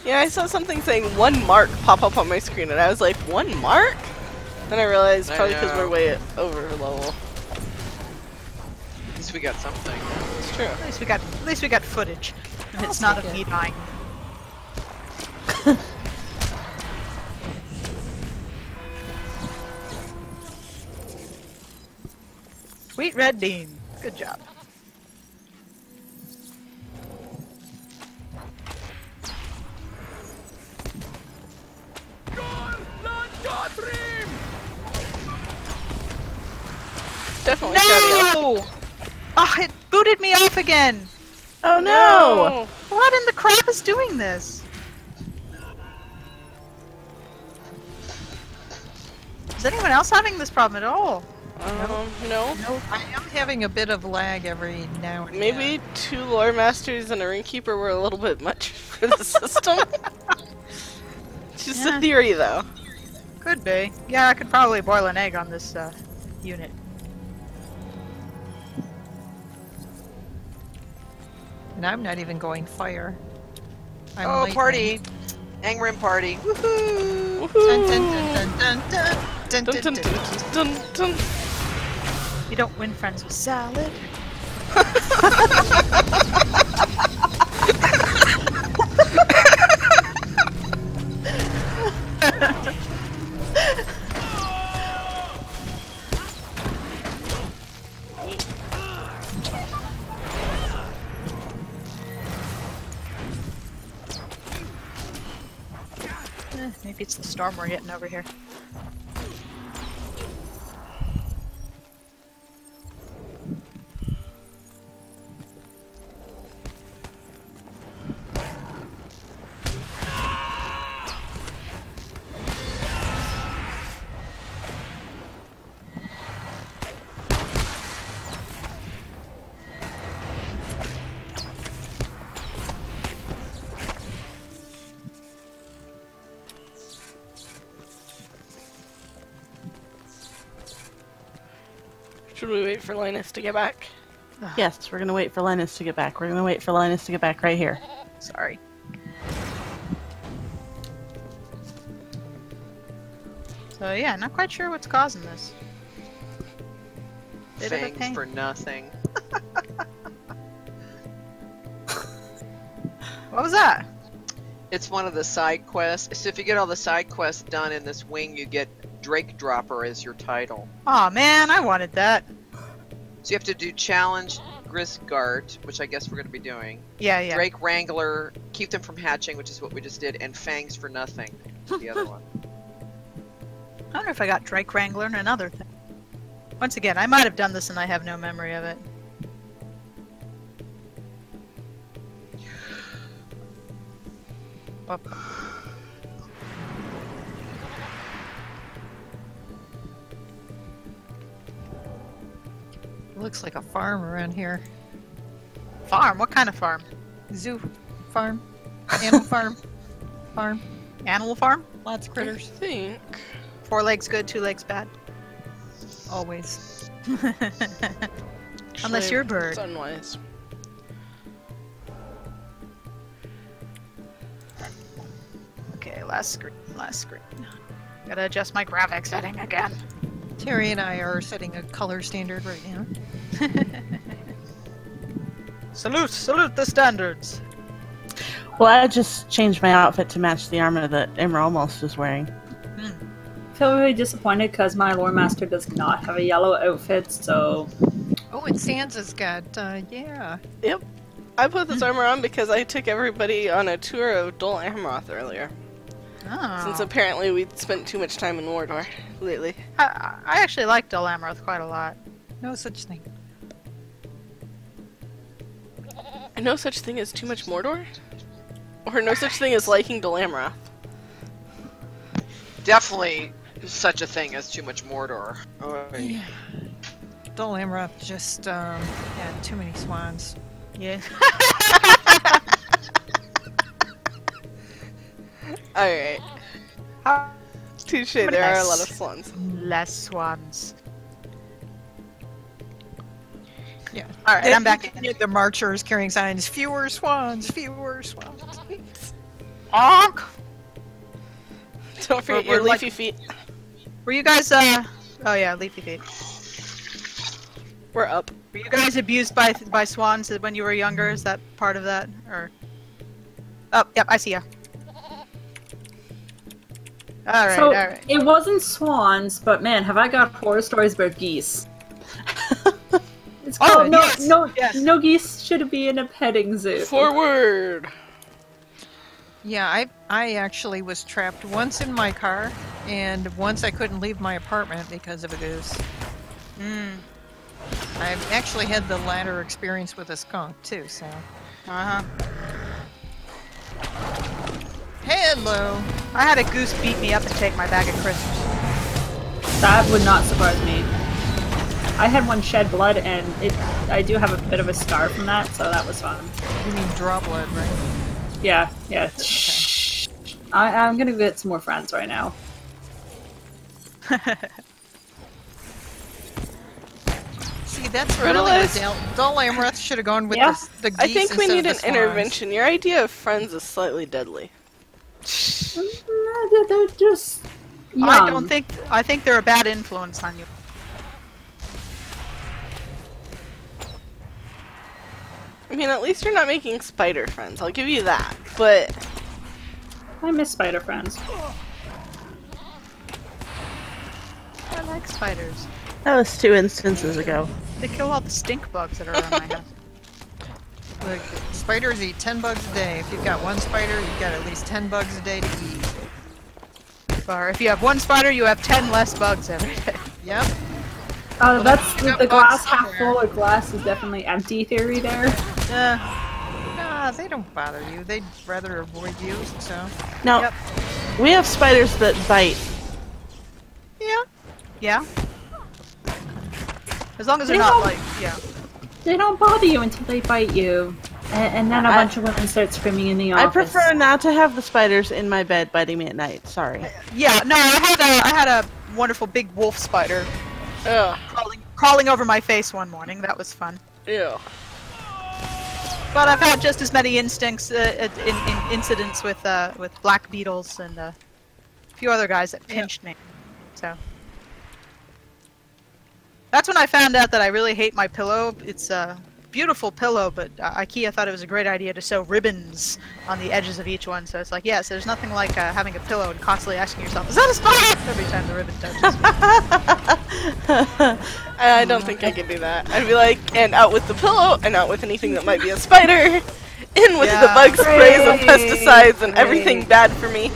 Yeah, I saw something saying one mark pop up on my screen, and I was like, one mark? Then I realized probably because we're way over level. At least we got something. It's true. At least we got at least we got footage. And it's I'll not of take me dying. Sweet red bean. Good job. Definitely shouty up. No! Ah, it booted me off again. Oh no! What in the crap is doing this? Is anyone else having this problem at all? Um, no. No, I am having a bit of lag every now and Maybe two lore masters and a rune keeper were a little bit much for the system. Just Yeah. a theory, though. Could be. Yeah, I could probably boil an egg on this uh, unit. And I'm not even going fire. I'm oh, lightning. party! Angrim party! Woohoo! You don't win friends with salad. Eh, maybe it's the storm we're getting over here. For Linus to get back? Yes, we're gonna wait for Linus to get back. We're gonna wait for Linus to get back right here. Sorry. So yeah, not quite sure what's causing this. Bit of a pain. for nothing. What was that? It's one of the side quests. So if you get all the side quests done in this wing, you get Drake Dropper as your title. Oh man, I wanted that. So you have to do Challenge Grisgart, which I guess we're going to be doing. Yeah, yeah. Drake Wrangler, keep them from hatching, which is what we just did, and Fangs for nothing, the other one. I wonder if I got Drake Wrangler and another thing. Once again, I might have done this and I have no memory of it. Up. Looks like a farm around here. Farm? What kind of farm? Zoo farm. Animal farm. Farm. Animal farm? Lots of I critters. think. Four legs good, two legs bad. Always. Unless you're a bird. It's unwise. Okay, last screen, last screen. Gotta adjust my graphic setting again. Terry and I are setting a color standard right now. Salute, salute the standards. Well, I just changed my outfit to match the armor that Imra almost was wearing. I feel really disappointed because my lore master does not have a yellow outfit, so Oh, and Sansa's got, uh, yeah. Yep. I put this armor on because I took everybody on a tour of Dol Amroth earlier. Oh. Since apparently we spent too much time in Mordor lately. I, I actually like Dol Amroth quite a lot. No such thing. No such thing as too much Mordor? Or no such thing as liking Dol Definitely such a thing as too much Mordor. Oh, Yeah. Dol just, um, had too many swans. Yeah. Alright. Touche, there are a lot of swans. Less swans. Yeah. Alright, They- I'm back in. The marchers carrying signs, fewer swans, fewer swans. Honk! Don't forget We're- your we're like- leafy feet. Were you guys, uh... Oh yeah, leafy feet. We're up. Were you guys abused by by swans when you were younger? Is that part of that? Or... Oh, yep, I see ya. Alright, so alright. it wasn't swans, but man, have I got horror stories about geese? It's Oh, called no, yes, no, yes. no geese should be in a petting zoo. Forward! Yeah, I I actually was trapped once in my car, and once I couldn't leave my apartment because of a goose. Mm. I've actually had the latter experience with a skunk too. So, Uh-huh. hello. I had a goose beat me up and take my bag of crisps. That would not surprise me. I had one shed blood, and it. I do have a bit of a scar from that, so that was fun. You mean draw blood, right? Yeah, yeah. Shh. I, I'm gonna get some more friends right now. See, that's Riddle really is- what Dal, Dol Amroth should have gone with Yeah. the, the I think we need an intervention. Your idea of friends is slightly deadly. Mm, they're, they're just. Young. I don't think I think they're a bad influence on you. I mean, at least you're not making spider friends. I'll give you that. But I miss spider friends. I like spiders. That was two instances ago. They kill all the stink bugs that are around my house. Look, spiders eat 10 bugs a day. If you've got one spider, you've got at least 10 bugs a day to eat. Or if you have one spider, you have ten less bugs every day. Yep. Uh, that's the, the glass half full or glass is definitely empty theory there. Uh, Nah, they don't bother you. They'd rather avoid you, so. No, Yep. we have spiders that bite. yeah. Yeah. As long as they're They not don't- like, yeah. They don't bother you until they bite you. And, and then a I- bunch of women start screaming in the office. I prefer not to have the spiders in my bed biting me at night. Sorry. Yeah, no, I had a, I had a wonderful big wolf spider ugh, crawling, crawling over my face one morning. That was fun. ew. But I've had just as many instincts, uh, in, in incidents with, uh, with black beetles and uh, a few other guys that pinched me. So that's when I found out that I really hate my pillow. It's a beautiful pillow, but uh, IKEA thought it was a great idea to sew ribbons on the edges of each one. So it's like, yes, there's nothing like uh, having a pillow and constantly asking yourself, "Is that a spider?" every time the ribbon touches. I, I don't think I could do that. I'd be like, and out with the pillow, and out with anything that might be a spider, in with the bug sprays and pesticides and everything bad for me.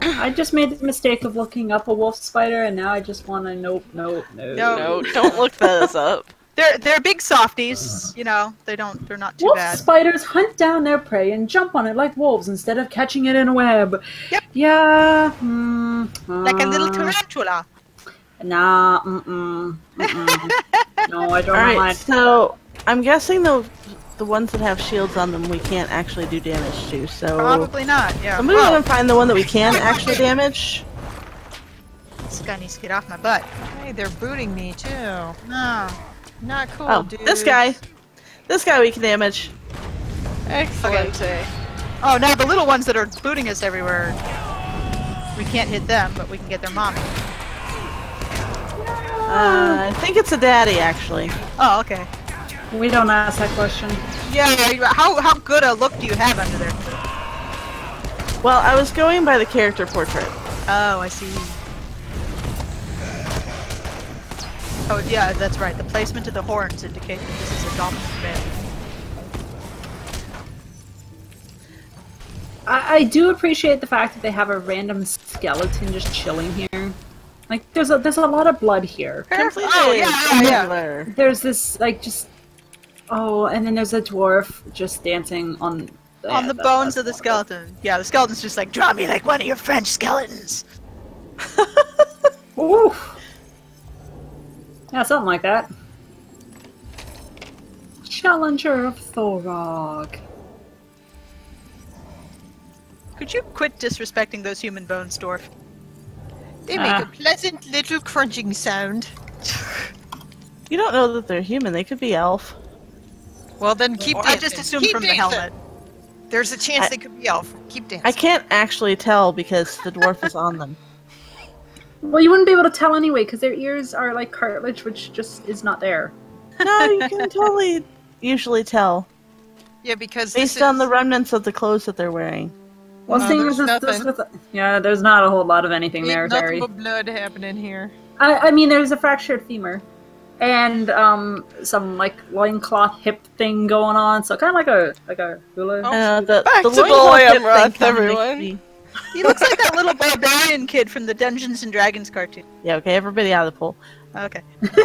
I just made the mistake of looking up a wolf spider, and now I just want to nope, nope, nope. No. No, don't look those up. They're they're big softies, you know. They don't they're not too Wolf bad. spiders hunt down their prey and jump on it like wolves instead of catching it in a web. Yep. Yeah. Mm, Like a little uh, tarantula. Nah. Mm-mm. Mm-mm. no, I don't All right, like. so I'm guessing the the ones that have shields on them we can't actually do damage to. So Probably not. Yeah. somebody Well, gonna find the one that we can actually damage. this guy needs to get off my butt. Hey, they're booting me too. No. Not cool, Oh, dude. this guy. This guy we can damage. Excellent. Oh, now the little ones that are booting us everywhere, we can't hit them, but we can get their mommy. Uh, I think it's a daddy actually. Oh, okay. We don't ask that question. Yeah, how how good a look do you have under there? Well, I was going by the character portrait. Oh, I see. Oh, yeah, that's right. The placement of the horns indicate that this is a dominant male. I, I do appreciate the fact that they have a random skeleton just chilling here. Like, there's a there's a lot of blood here. Completely Oh, yeah, yeah, yeah. There's this like just oh, and then there's a dwarf just dancing on On yeah, the that- bones of the wonderful. skeleton. Yeah, the skeleton's just like, draw me like one of your French skeletons. Oof. Yeah, something like that. Challenger of Thorog. Could you quit disrespecting those human bones, dwarf? They make Ah. a pleasant little crunching sound. You don't know that they're human. They could be elf. Well, then keep I just assumed Keep from the helmet. There's a chance I- they could be elf. Keep dancing. I can't actually tell because the dwarf is on them. Well, you wouldn't be able to tell anyway because their ears are like cartilage, which just is not there. No, you can totally usually tell Yeah, because based on the remnants of the clothes that they're wearing. Well, No, seeing there's as this- this nothing. yeah, there's not a whole lot of anything ain't there, nothing Terry. but blood happening here. I, I mean, there's a fractured femur, and um, some like loincloth hip thing going on. So kind of like a like a hula. Oh, Uh, the Back the to loincloth hip Goyamroth, thing kinda makes everyone. Me- He looks like that little barbarian kid from the Dungeons and Dragons cartoon. Yeah, okay, everybody out of the pool. Okay.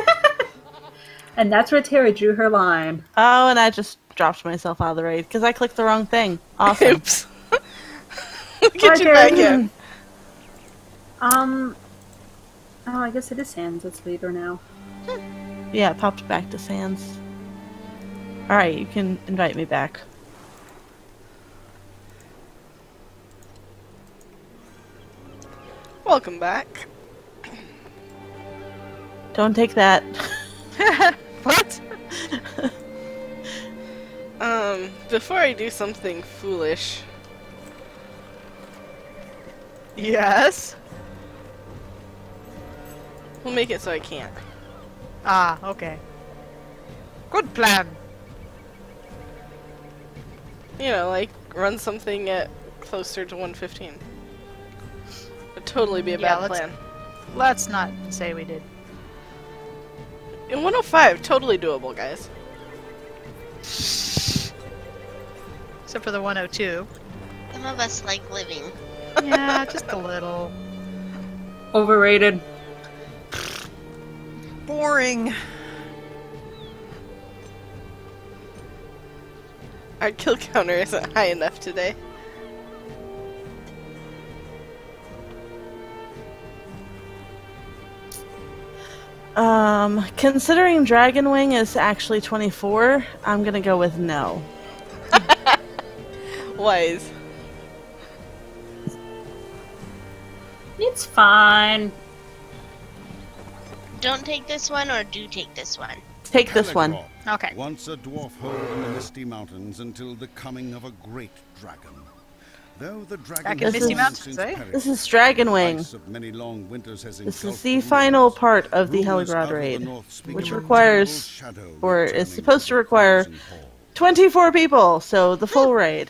And that's where Terry drew her line. Oh, and I just dropped myself out of the raid because I clicked the wrong thing. Awesome. Oops. Get Bye, you back in. Um. Oh, I guess it is Sans. Let's leave her now. yeah, it popped back to Sans. Alright, you can invite me back. Welcome back. Don't take that. What? Um, before I do something foolish, Yes. we'll make it so I can't. Ah, okay. Good plan. You know, like run something at closer to 115. Would totally be a Yeah, bad let's- plan. Let's not say we did. In 105, totally doable, guys. Except for the 102. Some of us like living. Yeah, just a little. Overrated. Boring. Our kill counter isn't high enough today. Um, considering Dragon Wing is actually 24, I'm gonna go with no. Wise. It's fine. Don't take this one or do take this one. Take this one. Okay. Once a dwarf hole in the Misty Mountains until the coming of a great dragon. Though the dragon Back in Misty Mountains, eh? This is Dragon Wing. ice of many long winters has This is the the final part of the Rumors out Helegrod raid, which requires, or is supposed to require 24 people, so the full raid.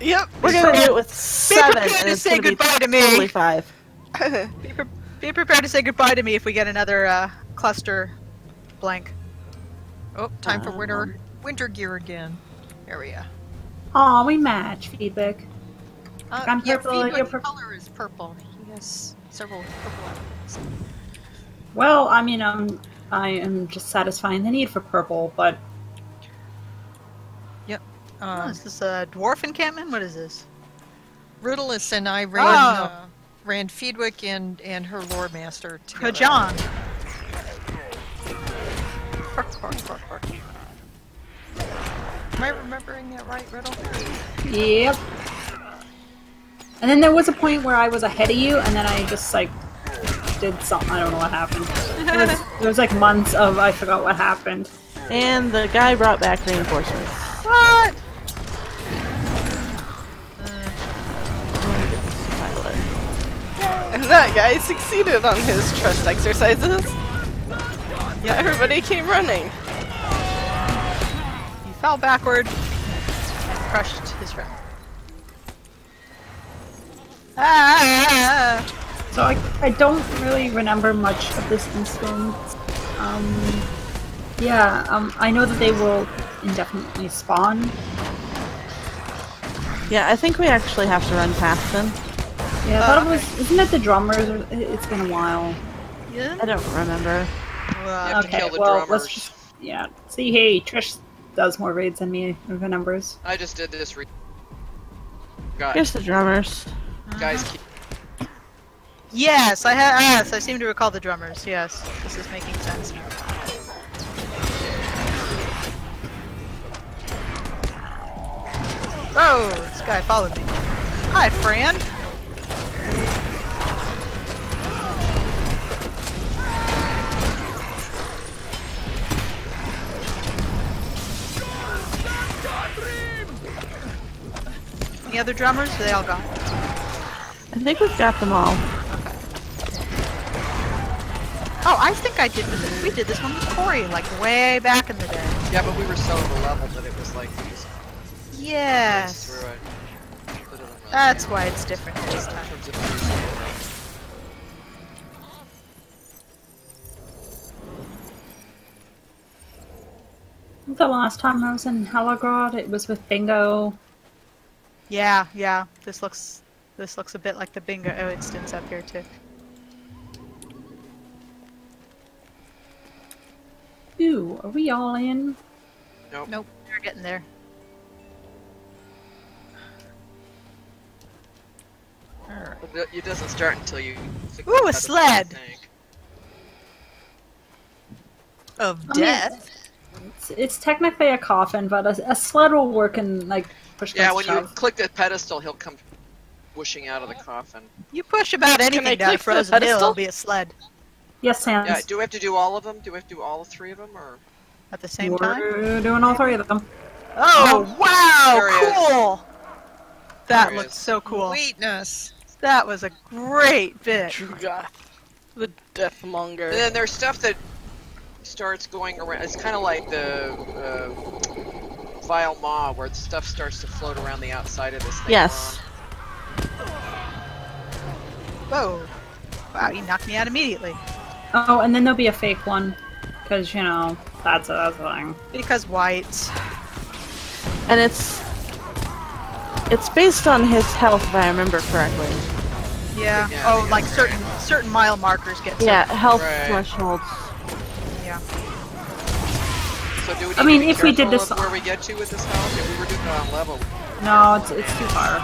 Yep. We're gonna do it with seven, prepared and to it's say gonna be goodbye to me. totally five. Be, pre- be prepared to say goodbye to me if we get another uh, cluster blank. Oh, time for Um, winter winter gear again. There we go. Aw, we match. Feedback. Uh, I'm yeah, purple, Feedback's you're pur- color is purple. He has several purple outfits. Well, I mean, um, I am just satisfying the need for purple, but Yep. Oh, Um, is this a dwarf encampment? What is this? Riddleless and I ran Oh. uh, ran Feedwick and and her lore master together. Kajan. Bark, bark, bark, bark. Am I remembering that right, Riddle? yep. And then there was a point where I was ahead of you, and then I just like did something. I don't know what happened. It was, it was like months of I forgot what happened. And the guy brought back reinforcements. What? Pilot. And that guy succeeded on his trust exercises. Yeah, everybody came running. He fell backward, and crushed his friend. Ah! So I, I don't really remember much of this instance. Um, yeah, um, I know that they will indefinitely spawn. Yeah, I think we actually have to run past them. Yeah, I thought it was. Isn't it the drummers? It- it's been a while. Yeah. I don't remember. You Well, have to okay, kill the well, drummers. let's just. Yeah. See, hey, Trish does more raids than me with the numbers. I just did this. Re- God, Here's the drummers. guys, keep yes, I ha- yes, I seem to recall the drummers. Yes, this is making sense. Oh, this guy followed me. Hi, Fran. Any other drummers? They all gone. I think we've got them all. Oh, I think I did this. We did this one with Corey, like way back in the day. Yeah, but we were so over leveled that it was like we just raced Yes. through it. But it doesn't really That's why it's different this time. terms of using The last time I was in Helegrod, it was with Bingo. Yeah, yeah. This looks this looks a bit like the bingo oh, instance up here too. Ooh, are we all in? Nope. Nope. We're getting there. Alright. It- it doesn't start until you. Ooh, a the button on the sled! tank. Of I mean, death. It's, it's technically a coffin, but a, a sled will work in like push Yeah, when to you click the pedestal, he'll come whooshing out of the coffin. You push about anything down click Frozen Hill, it'll be a sled Yes, Sans. Yeah, do we have to do all of them? Do we have to do all three of them, or at the same time. We're doing all three of them. Oh There he is. wow, cool! That There looks is. so cool. Sweetness. That was a great bit. Drugoth. The Deathmonger. And then there's stuff that starts going around. It's kind of like the uh, vile maw where the stuff starts to float around the outside of this thing. Yes. Whoa. Wow, you knocked me out immediately. Oh, and then there'll be a fake one, because you know that's a, that's a thing. Because white. And it's it's based on his health, if I remember correctly. Yeah. Yeah, oh, like certain certain mile markers get. Yeah, health Right. thresholds. Yeah. So do we need I mean, to be if we did this- where we get to with this health? If we were doing it on level, No, it's it's too far.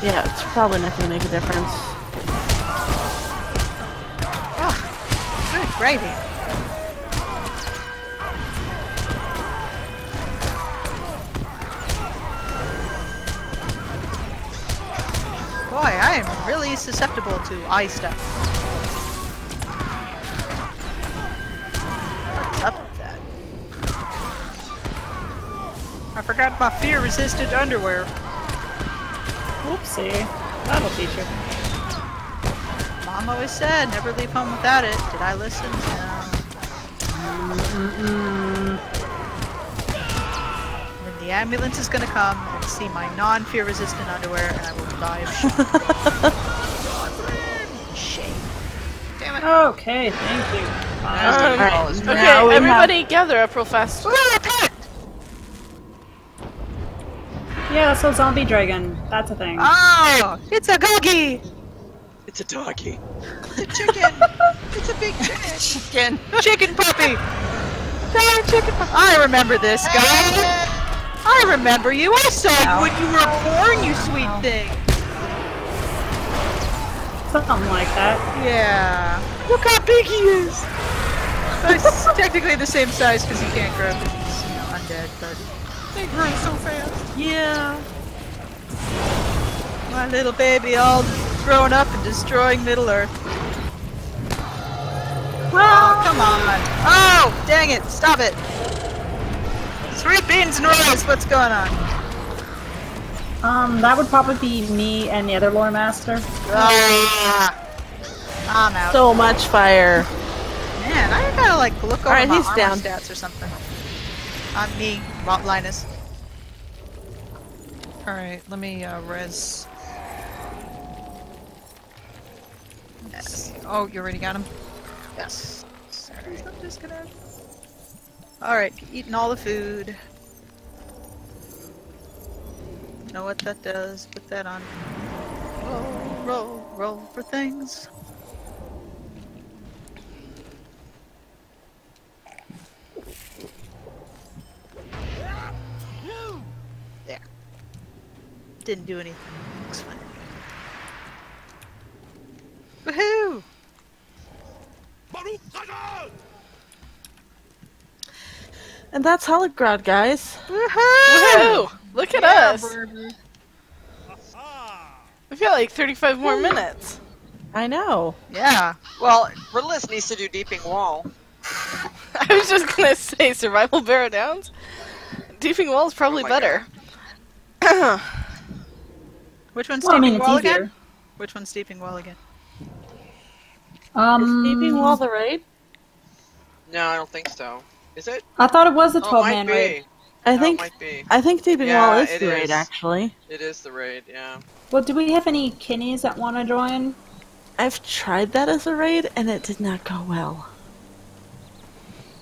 Yeah, it's probably not going to make a difference. Ah, good gravy. Boy, I am really susceptible to eye stuff. What's up I forgot my fear-resistant underwear. Whoopsie. That'll teach you. Mom always said, never leave home without it. Did I listen? No. Then the ambulance is gonna come and see my non-fear resistant underwear and I will die of shame. shame. Damn it. Okay, thank you. Fine. Um, Okay, Now have- everybody gather up real fast. Yeah, so zombie dragon. That's a thing. Oh, it's a gogi! it's a doggy. It's a chicken. it's a big chicken. Chicken. Chicken puppy! Giant chicken puppy. I remember this guy. I remember you. I saw you when you were born, you sweet thing. Something like that. Yeah. Look how big he is. He's technically the same size because he can't grow because he's you know, undead, but They grow so fast. Yeah. My little baby all growing up and destroying Middle Earth. Oh, come on. Oh, dang it. Stop it. Three beans and rice. What's going on? Um, that would probably be me and the other lore master. Ah. I'm out. So much fire. Man, I gotta like look over Alright, my he's armor down. stats or something. I'm me, Mont Linus. All right, let me uh, res. Yes. Oh, you already got him. Yes. Sorry, I'm just gonna. Alright, eating all the food. Know what that does. Put that on. Roll, roll, roll for things. Didn't do anything. Looks fine. Woohoo! And that's Helegrod, guys. Woohoo! Woohoo! Look at Yeah, us. baby. We've got like 35 more minutes. I know. Yeah. Well, Relis needs to do Deeping Wall. I was just gonna say survival barrow downs. Deeping wall is probably Oh better. Which one's Well, I steeping mean, wall easier. again? Which one's steeping wall again? Um, Is Deeping Wall the raid? No, I don't think so. Is it? I thought it was a Oh, it 12 might man be. raid. I No, it think might be. I think Deeping Yeah, Wall is it the raid is. actually. It is the raid, yeah. Well, do we have any kinnies that want to join? I've tried that as a raid and it did not go well.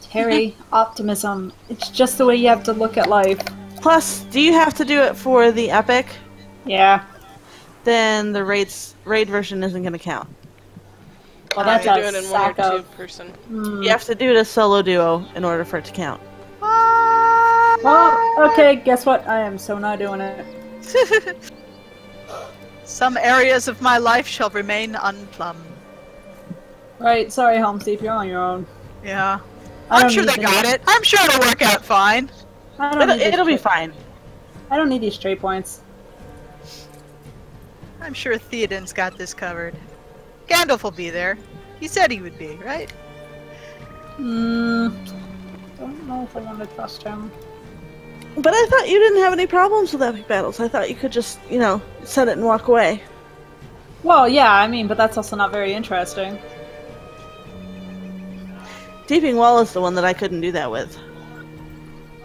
Terry, optimism. It's just the way you have to look at life. Plus, do you have to do it for the epic? Yeah. Then the raids raid version isn't going to count. Well, that's have to do it in one or two person. Hmm. You have to do it as solo duo in order for it to count. Well, okay, guess what? I am so not doing it. Some areas of my life shall remain unplumbed. Right, sorry, Home Steve, you're on your own. Yeah. I I'm sure they got know. it. I'm sure it'll work out fine. I don't It'll, need it'll be fine. I don't need these straight points. I'm sure Theoden's got this covered. Gandalf will be there. He said he would be, right? Hmm. Don't know if I want to trust him. But I thought you didn't have any problems with epic battles. I thought you could just, you know, set it and walk away. Well, yeah, I mean, but that's also not very interesting. Deeping Wall is the one that I couldn't do that with.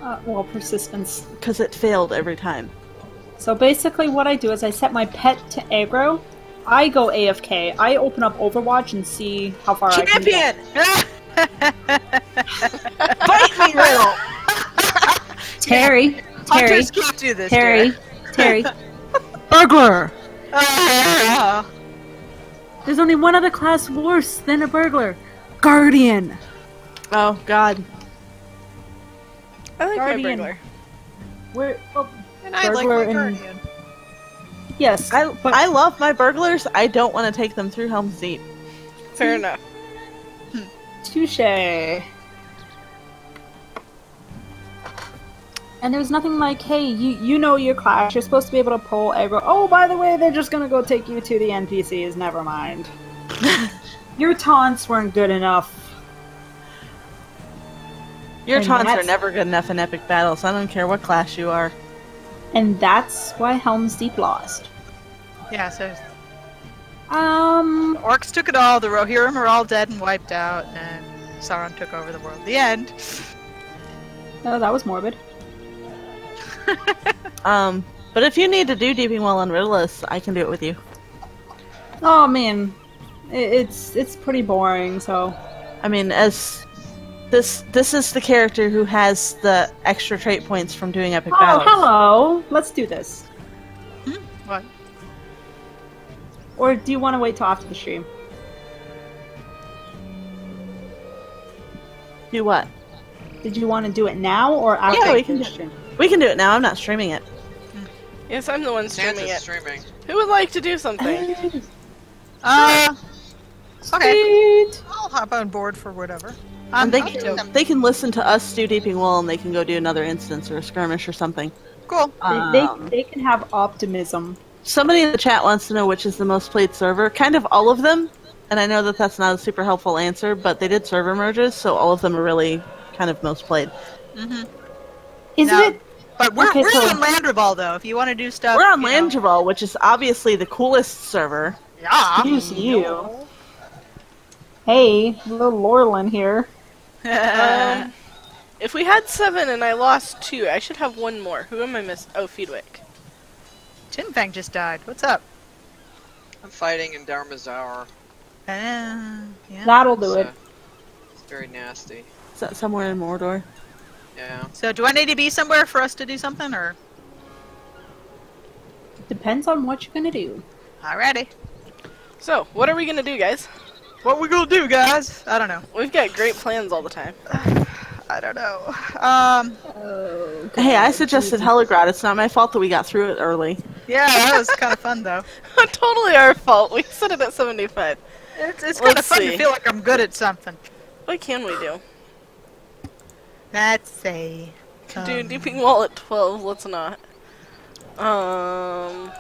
Uh, well, persistence. because it failed every time. So basically, what I do is I set my pet to aggro. I go AFK. I open up Overwatch and see how far I can get. Champion! Bite me, Riddle! Terry, Terry, Hunters can't do this. Terry, dear. Terry. Burglar. There's only one other class worse than a burglar. Guardian. Oh God. I like Guardian. my burglar. Where? Oh, And I like Burglar my and- guardian. yes, I but I love my burglars. I don't want to take them through Helm's Deep. Fair enough. touche. And there's nothing like, hey, you you know your class. You're supposed to be able to pull aggro. Oh, by the way, they're just gonna go take you to the NPCs. Never mind. your taunts weren't good enough. Your And taunts are never good enough in epic battles. I don't care what class you are. And that's why Helm's Deep lost. Yeah, so Um, orcs took it all. The Rohirrim are all dead and wiped out, and Sauron took over the world. The end. oh, that was morbid. Um, but if you need to do Deeping Wall on Riddleless, I can do it with you. Oh man, I- it's it's pretty boring. So I mean, as this this is the character who has the extra trait points from doing epic oh battles. hello, let's do this. What? Or do you want to wait till after the stream? Do what? Did you want to do it now or after? Yeah, we the can do stream? We can do it now. I'm not streaming it. Yes, I'm the one streaming Santa's it. streaming. Who would like to do something? Uh. Okay. Sweet. I'll hop on board for whatever. I'm, they can they can listen to us do Deeping Wall, and they can go do another instance or a skirmish or something. Cool. They, Um, they, they can have optimism. Somebody in the chat wants to know which is the most played server. Kind of all of them, and I know that that's not a super helpful answer, but they did server merges, so all of them are really kind of most played. Mhm. Is No. it? But we're, Okay, we're so- on Landroval though. If you want to do stuff, We're on you know. Landroval, which is obviously the coolest server. Yeah. Excuse you. Hey, little Lorlin here. Um, if we had seven and I lost two, I should have one more. Who am I missing? Oh, Feedwick. Chinfang just died. What's up? I'm fighting in Darmazour. Uh, yeah. That'll do so it. It's very nasty. Is that somewhere in Mordor? Yeah. So do I need to be somewhere for us to do something, or Depends on what you're gonna do. alrighty? So, what are we gonna do, guys? What we gonna do, guys? I don't know. We've got great plans all the time. I don't know. Um. Hey, I suggested Helegrod. It's not my fault that we got through it early. Yeah, that was kind of fun though. totally our fault. We set it at 75. It's, it's kind of Let's fun see. to feel like I'm good at something. What can we do? Let's see. Could do Um, Deeping Wall at 12. Let's not. Um,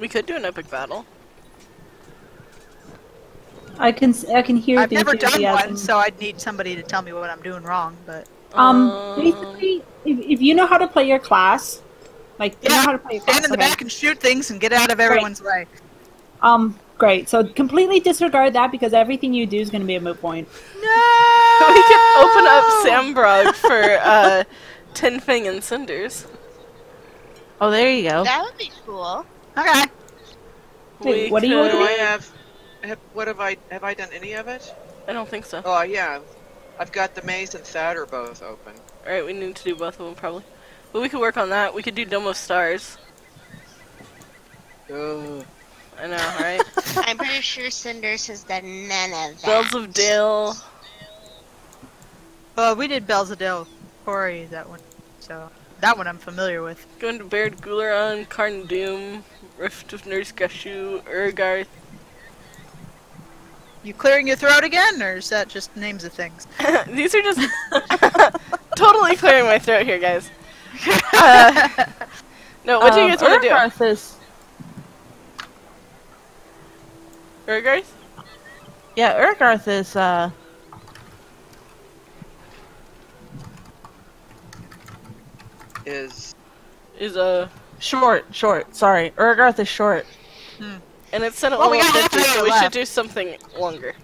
we could do an epic battle. I can s- I can hear I've the never done enthusiasm. one, so I'd need somebody to tell me what I'm doing wrong. But Um, basically, if, if you know how to play your class, like you know how to play your class, stand in the okay. back and shoot things and get out of everyone's way. Um, great. So completely disregard that because everything you do is going to be a moot point. No. we can open up Sambrog for uh, Tin Fang and Cinders. Oh, there you go. That would be cool. Okay. Wait, We what do you could- Do I have, have? What have I? Have I done any of it? I don't think so. Oh yeah, I've got the maze and Thouder both open. Alright, we need to do both of them probably. But we could work on that. We could do Dome of Stars. Ugh. I know, right? I'm pretty sure Cinders has done none of that. Bells of Dale. Well, we did Belzadil Quarry that one, so that one I'm familiar with. Going to Barad Gularan, Carn Dûm, Rift of Nurz Ghâshu, Urgarth. You clearing your throat again, or is that just names of things? These are just totally clearing my throat here, guys. Uh, no, what do you Um, guys want to do? Urgarth is Urgarth? yeah, Urgarth is uh Is Is uh, short, short. Sorry, Urgarth is short. And it's set at Well, we level got 50, so hour we should do something longer.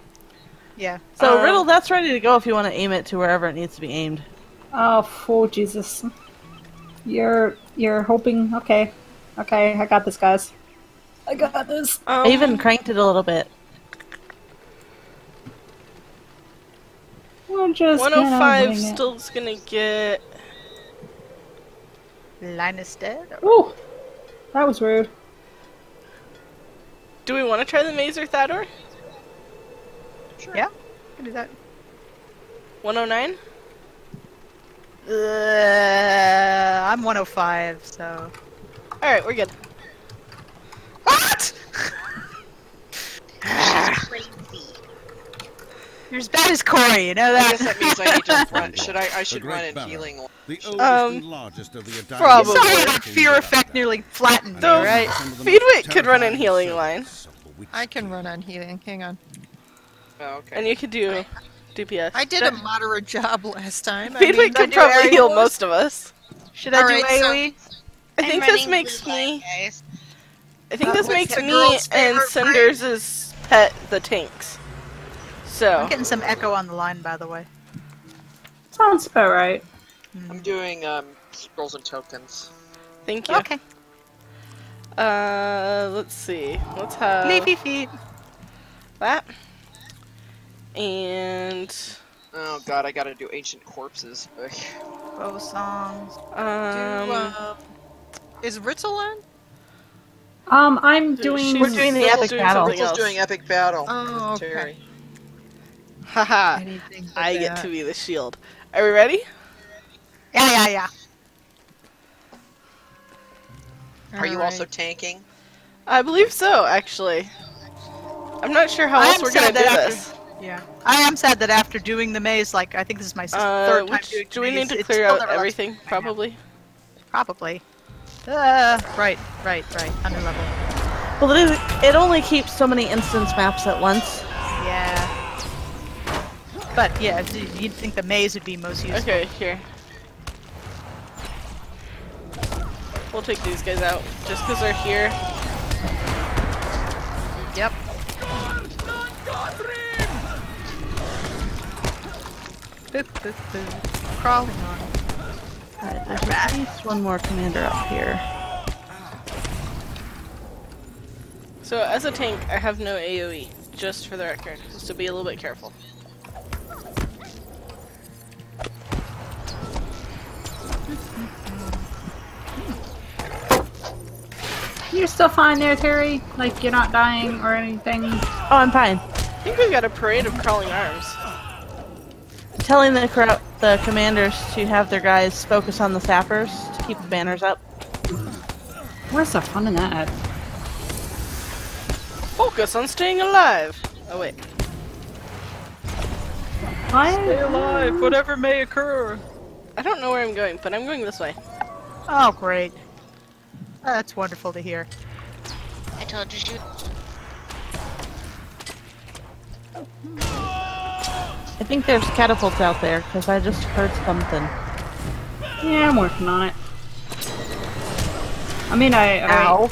Yeah. So Um, Riddle, that's ready to go if you want to aim it to wherever it needs to be aimed. Oh, oh Jesus. You're you're hoping okay. Okay, I got this guys. I got this. Um, I even cranked it a little bit. We'll just get on 105 wing it. still's gonna get. Linus dead. Ooh, that was rude. Do we want to try the Mazer Thador? Yeah, can do that. 109? Uh, I'm 105, so. Alright, we're good. What? Crazy. You're as bad as Corey, you know I that? guess that means I need to run. Should I? I A should run in banner. healing. The oldest Um, and largest of the Italian probably. Sorry that fear effect nearly flattened me, Though- right? Feedwit could run in healing line. I can run on healing. Hang on. Oh, okay. And you could do DPS. I did a moderate job last time. I Feedwit mean, could probably heal wars? most of us. Should I Alright, do so- AoE? I I'm think this makes blue line, me. guys. I think Uh, this makes me and favorite Cinders' pet the tanks. So. I'm getting some echo on the line, by the way. Sounds about right. I'm doing um scrolls and tokens. Thank you. Okay. Uh, let's see. Let's have Leafy feet. that. And Oh god, I gotta do ancient corpses. Ugh. Bow songs. do, um, um, is Ritzel on? Um, I'm doing. she's We're doing the still epic doing battle. something Ritzel's else. doing epic battle. Oh, okay. Terry. Haha. Anything but I get to be the shield. Are we ready? Yeah, yeah, yeah. Are you also tanking? I believe so, actually. I'm not sure how I else am we're gonna do that this. Yeah. I am sad that after doing the maze, like, I think this is my Uh, third time which, doing do we maze, need to clear out never lets me everything? hang out. Probably. Probably. Uh, right, right, right. Under level. Well, it, it only keeps so many instance maps at once. Yeah. But, yeah, you'd think the maze would be most useful. Okay, here. We'll take these guys out just because they're here. Yep. Boop, boop, boop. Crawling on. Alright, there's at least one more commander up here. So as a tank, I have no AoE, just for the record, so be a little bit careful. You're still fine there, Terry. Like you're not dying or anything. Oh, I'm fine. I think we've got a parade of crawling arms. Telling the cro- the commanders to have their guys focus on the sappers to keep the banners up. Where's the fun in that? Focus on staying alive. Oh wait. Stay alive, whatever may occur. I don't know where I'm going, but I'm going this way. Oh, great. That's wonderful to hear. I told you. she- I think there's catapults out there because I just heard something. Yeah, I'm working on it. I mean, I. I Ow.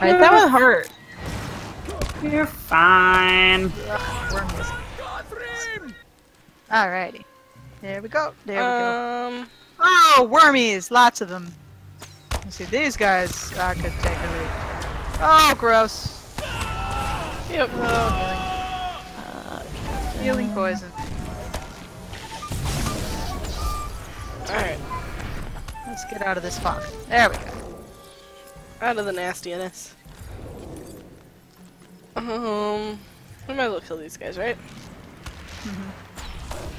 Right, that would hurt. You're fine. Worms. Alrighty. There we go. There we go. Um, Oh, wormies! Lots of them. Let's see, these guys I could take a look. Oh, gross. yep. Oh, healing. healing poison. Alright. Let's get out of this fog. There we go. Out of the nastiness. Um, we might as well kill these guys, right?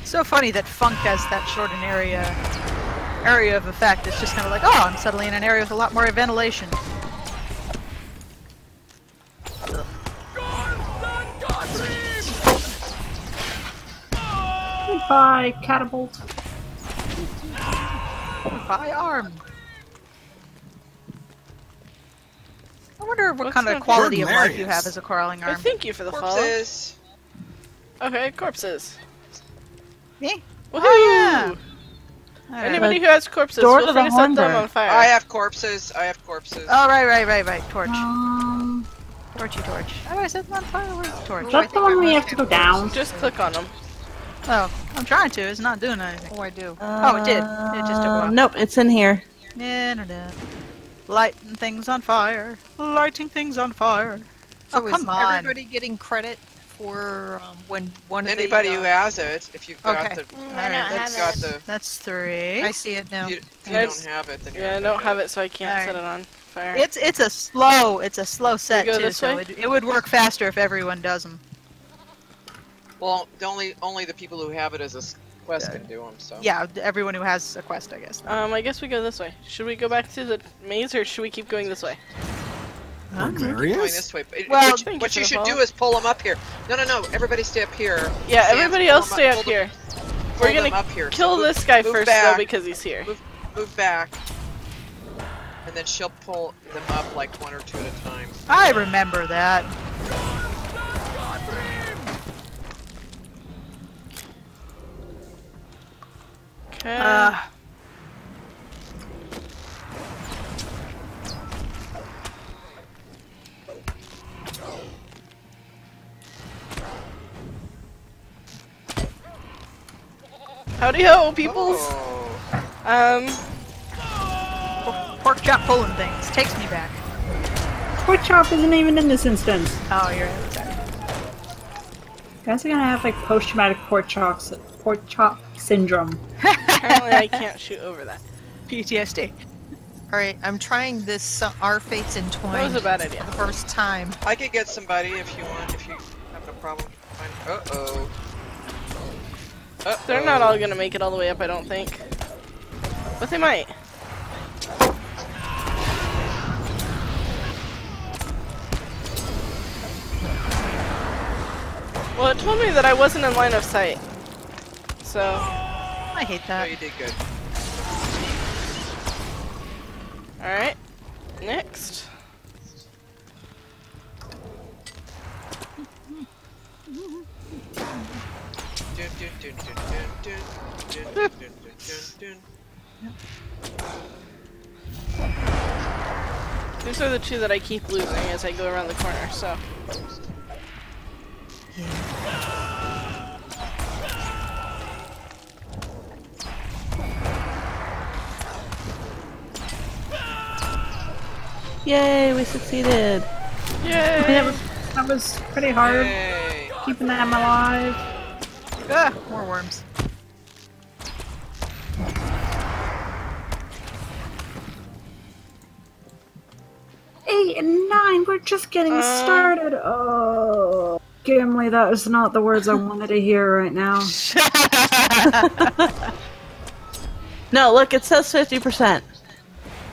So funny that Funk has that short an area area of effect. It's just kind of like, oh, I'm suddenly in an area with a lot more ventilation. Goodbye, catapult. By arm. I wonder what What's kind of quality of life you have as a crawling Oh, arm. thank you for the follow. Corpses. Okay, corpses. Me? Woohoo! Oh, Alright. Anybody who has corpses, Door feel to free the to set them on fire. I have corpses. I have corpses. Oh, right, right, right, right. Torch. Um, Torchy torch. How do I set them on fire? Where's the torch? is that the one we have to go down? Just click on them. Oh, I'm trying to. It's not doing anything. Oh, I do. Oh, it did. It just took a Uh, while. Nope, it's in here. Internet. Lighting things on fire. Lighting things on fire. So oh, is come on. everybody getting credit for um, when one of Anybody the, who uh, has it, if you've got Okay. the, Mm, I Alright, don't that's got it. the, That's three. I see it now. you, if you don't have it, then you're Yeah, I don't have it, so I can't Alright. set it on fire. It's it's a slow it's a slow set too, so it, it would work faster if everyone does them. Well, the only only the people who have it as a quest can do them. So Yeah, everyone who has a quest, I guess. Um, I guess we go this way. Should we go back to the maze, or should we keep going this way? Going this way. Well, what, what you you for the should do is pull them up here. No, no, no. Everybody stay up here. Yeah, Stand, everybody else stay up pull them- here. pull We're gonna up here. So kill move- this guy move first, back. though, because he's here. Move, move back. And then she'll pull them up like one or two at a time. I remember that. Okay. Uh, Howdy ho, peoples! Oh. Um, pork chop pulling things takes me back. Pork chop isn't even in this instance. Oh, you're right. Sorry. You guys are gonna have like post-traumatic pork chop, pork chop syndrome. apparently I can't shoot over that. PTSD. All right, I'm trying this uh, Our Fates Entwined That was a bad idea. for the first time. I could get somebody if you want. If you have no problem. Uh oh. They're not all gonna make it all the way up, I don't think. But they might. Well, it told me that I wasn't in line of sight. So, I hate No, that. you did good. alright. Next. These are the two that I keep losing as I go around the corner, so. Yay, we succeeded. Yay! I mean, that was, that was pretty hard, Yay. keeping them alive. Ah, more worms. Eight and nine, we're just getting Uh. started. Oh, Gimli, that is not the words I wanted to hear right now. No, look, it says 50%.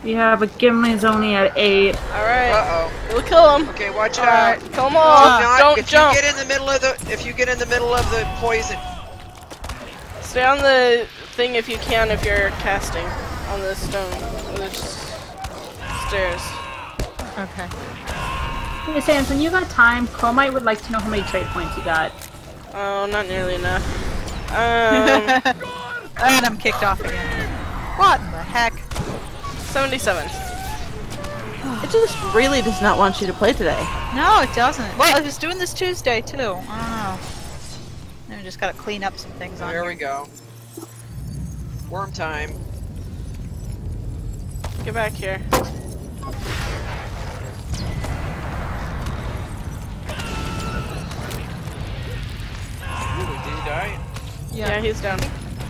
Yeah, but Gimli's only at eight. Alright. Uh We'll kill him. oh. Okay, watch Alright, out. kill them all. If not, don't if jump. you get in the middle of the if you get in the middle of the poison, Stay on the thing if you can if you're casting on the stone. or the stairs. Okay. Hey, when you got time? Chromite would like to know how many trade points you got. Oh, not nearly enough. Um, and I'm kicked off again. What in the heck? 77. It just really does not want you to play today. No, it doesn't. Well, I was doing this Tuesday too. I don't know. Then we just gotta clean up some things on there we go. Worm time. Get back here. Ooh, did he die? Yeah, he's down.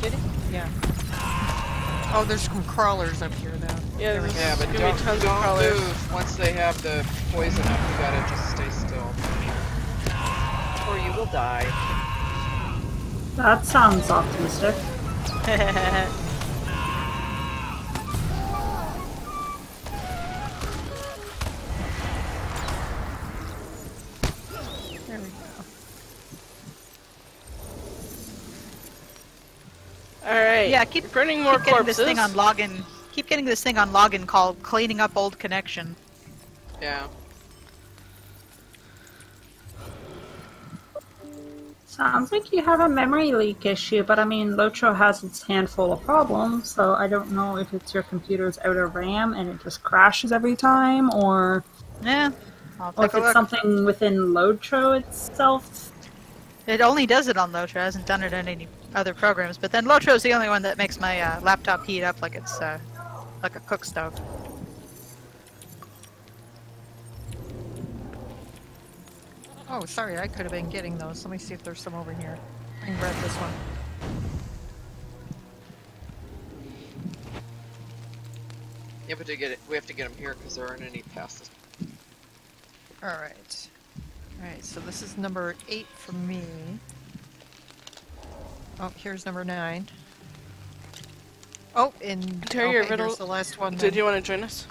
Did it? Yeah. Oh, there's some crawlers up here, though. Yeah, there's Yeah, but gonna don't, be tons of don't crawlers. move once they have the poison up. You gotta just stay still. Or you will die. That sounds optimistic. There we go. Alright. Yeah, keep- burning more Keep getting corpses. this thing on login. Keep getting this thing on login called cleaning up old connection. Yeah. Sounds like you have a memory leak issue, but I mean, Lotro has its handful of problems, so I don't know if it's your computer's out of RAM and it just crashes every time, or, Yeah, I'll or if it's look. something within Lotro itself. It only does it on Lotro. It hasn't done it on any other programs. But then Lotro's the only one that makes my uh, laptop heat up like it's uh, like a cook stove. Oh, sorry, I could have been getting those. Let me see if there's some over here. I can grab this one. Yeah, but to get it, we have to get them here because there aren't any past this. All right. All right, so this is number eight for me. Oh, here's number nine. Oh, and Terry, your okay, riddle- here's the last one. Did then. you want to join us?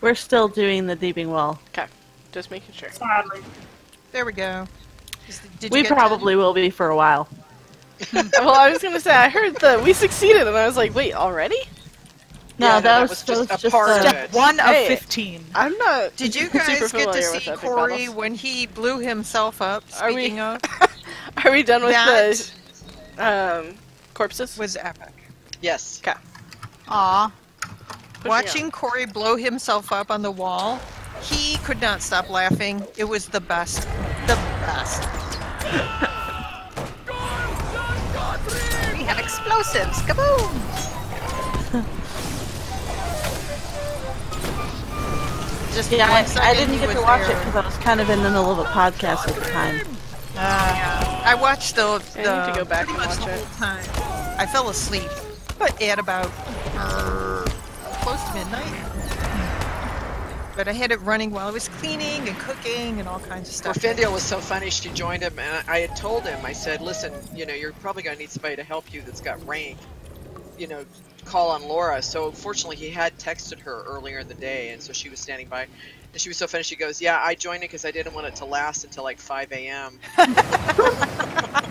We're still doing the deeping wall. Okay, just making sure. Sadly. There we go. Did We you get probably will be for a while. well, I was gonna say I heard that we succeeded, and I was like, wait, already? No, Yeah, no, that, that was, was that was just a just part uh, of Step it. one of Hey. 15. I'm not. Did you super guys get to see Corey when he blew himself up? Are we- Speaking of, Are we done with that the um, corpses? was epic. Yes. Aw. Pushing Watching Corey blow himself up on the wall, he could not stop laughing. It was the best. The best. We have explosives. Kaboom! Just Yeah, I, I didn't get to was watch it because I was kind of in the middle of a podcast at the time. I watched the. the I need to go back pretty and much watch the it. whole time. I fell asleep, but at about uh, close to midnight. But I had it running while I was cleaning and cooking and all kinds of Well, stuff. Fendale was so funny. She joined him, and I I had told him. I said, "Listen, you know, you're probably going to need somebody to help you that's got rank. You know, call on Laura." So fortunately, he had texted her earlier in the day, and so she was standing by. And she was so funny. She goes, "Yeah, I joined it because I didn't want it to last until like 5 a.m." I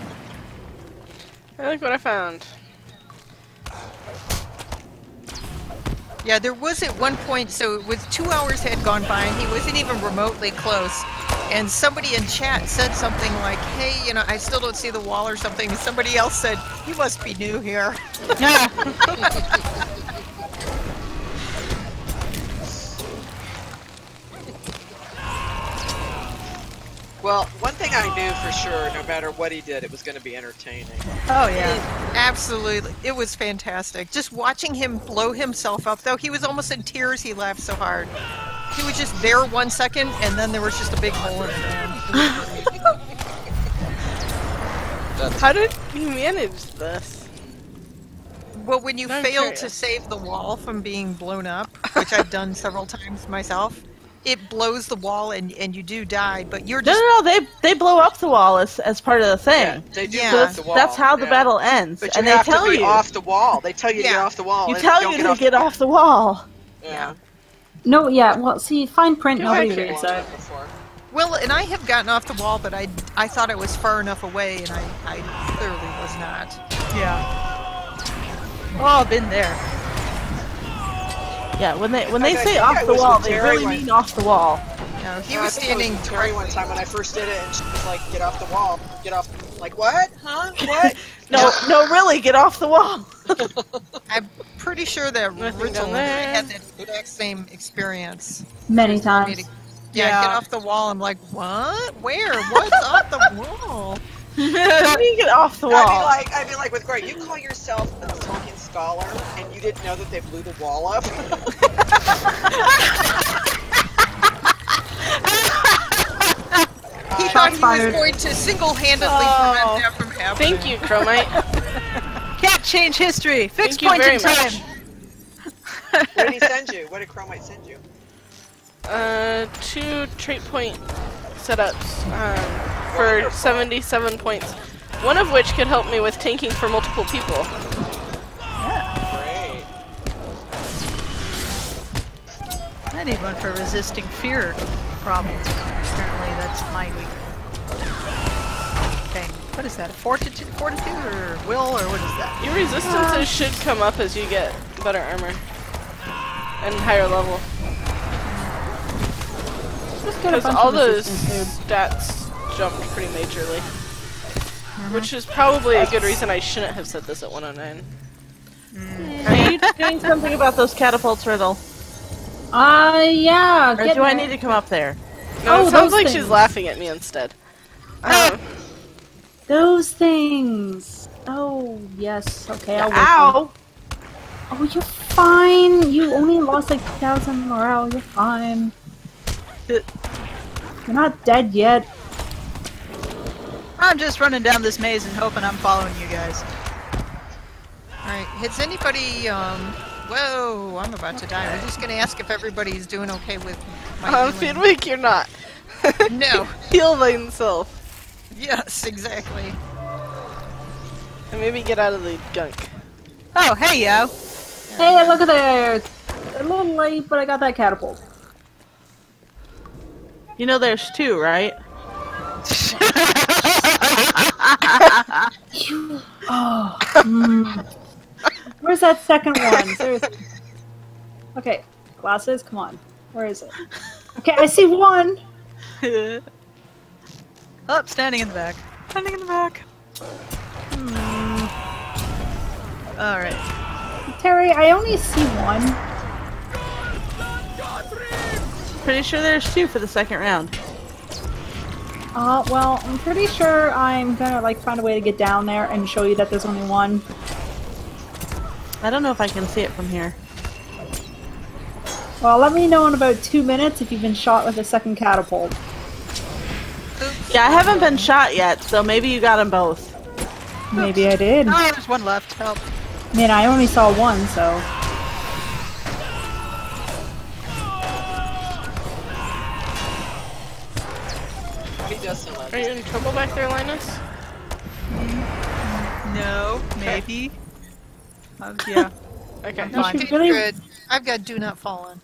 like what I found. Yeah, there was at one point, so it was two hours had gone by and he wasn't even remotely close. And somebody in chat said something like, hey, you know, I still don't see the wall or something. And somebody else said, you must be new here. Well, one thing I knew for sure, no matter what he did, it was going to be entertaining. Oh, yeah. Absolutely. It was fantastic. Just watching him blow himself up, though, he was almost in tears. He laughed so hard. He was just there one second, and then there was just a big hole in it. man. It was great. How did you manage this? Well, when you I'm fail curious. to save the wall from being blown up, which I've done several times myself, it blows the wall and, and you do die, but you're No, just. no, no. They they blow up the wall as, as part of the thing. They do Yeah. Blow it's- the wall. that's how the yeah. battle ends. But you and they have tell to be you. off the wall. They tell you to get Yeah. off the wall. you tell don't you get to off get off the wall. Yeah. No, yeah, well, see, fine print, Go nobody back here. reads that. Before. Well, and I have gotten off the wall, but I, I thought I was far enough away, and I, I clearly was not. Yeah. Oh, been there. Yeah, when they when they I say off the wall, they really when- mean off the wall. No, he No, was standing with Terry one time when I first did it, and she was like, "Get off the wall, get off." Like what? Huh? What? No, no, really, get off the wall. I'm pretty sure that Nothing Rizzle down had that exact same experience. Many times. to- Yeah, Yeah. get off the wall. I'm like, what? Where? What's off the wall? How do you get off the wall? I'd be like, I'd be like with Greg. You call yourself a Tolkien scholar, and you didn't know that they blew the wall up. He Uh, thought he was going to single-handedly Oh. prevent that from happening. Thank you, Chromite. Can't change history. Fix Thank you point very in time. much. what did he send you? What did Chromite send you? Uh, two trait point setups um, for Wonderful. 77 points. One of which could help me with tanking for multiple people. I need one for resisting fear problems. Apparently, that's my weak thing. What is that? Fortitude, fortitude, or will, or what is that? Your resistances uh, should come up as you get better armor and higher level. Just get Because all of those resistance, dude. stats jumped pretty majorly. Mm-hmm. Which is probably a good reason I shouldn't have said this at 109. Mm. Are you doing something about those catapults, Riddle? Uh, yeah. Or get do I need to come up there? No, Oh, it sounds like things. she's laughing at me instead. Um, Those things. Oh yes. Okay. I'll work on- Ow! Oh, you're fine. You only lost like thousand morale. You're fine. You're not dead yet. I'm just running down this maze and hoping I'm following you guys. Alright, has anybody, um, whoa, I'm about to die. We're just gonna ask if everybody's doing okay with my um, healing. Fenwick, you're not. No. Heal by himself. Yes, exactly. And maybe get out of the gunk. Oh, hey, yo. Hey, look at there. A little late, but I got that catapult. You know there's two, right? Oh. mm. Where's that second one? Seriously. Okay, glasses. Come on. Where is it? Okay, I see one. oh, standing in the back. Standing in the back. Hmm. Alright. Terry, I only see one. Pretty sure there's two for the second round. Uh, well, I'm pretty sure I'm gonna like find a way to get down there and show you that there's only one. I don't know if I can see it from here. Well, let me know in about two minutes if you've been shot with a second catapult. Yeah, I haven't been shot yet, so maybe you got them both. Maybe I did. Oh, there's one left. Help. I mean, I only saw one, so. He does seem like Are you in trouble back there, Linus? No, maybe. Um, yeah. Okay. I'm You fine. should really Good. I've got do not fall on.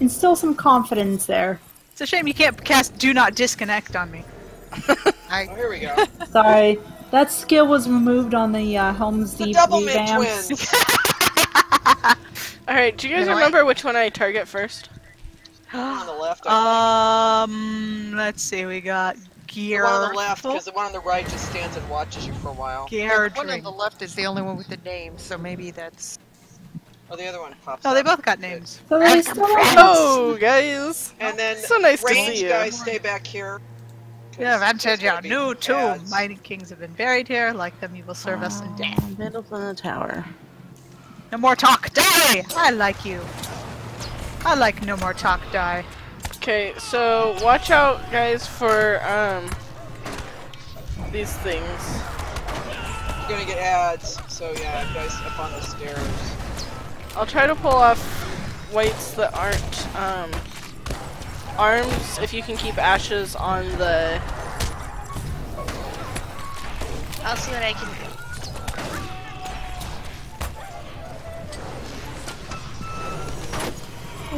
instill some confidence there. It's a shame you can't cast Do Not Disconnect on me. Oh, here we go. Sorry, that skill was removed on the uh, Helm's the Deep double mid revamps. twins. Alright, do you guys You know, I- remember which one I target first? on the left. I think. Um, let's see. We got the one on the left, because the one on the right just stands and watches you for a while. Gear. the one on the left is the only one with the name, so maybe that's. Oh, the other one pops. Oh, they both got names. So they still Oh, guys! And then So nice to see you. guys stay back here. Yeah, that's Vantage, gonna our new tomb. ads. Mighty kings have been buried here. Like them, you will serve us in oh, death. Vandals in the tower. No more talk, die! I like you. I like no more talk, die. Okay, so watch out, guys, for um these things. You're gonna get ads, so yeah, guys up on the stairs. I'll try to pull off whites that aren't um arms if you can keep ashes on the I'll see what I can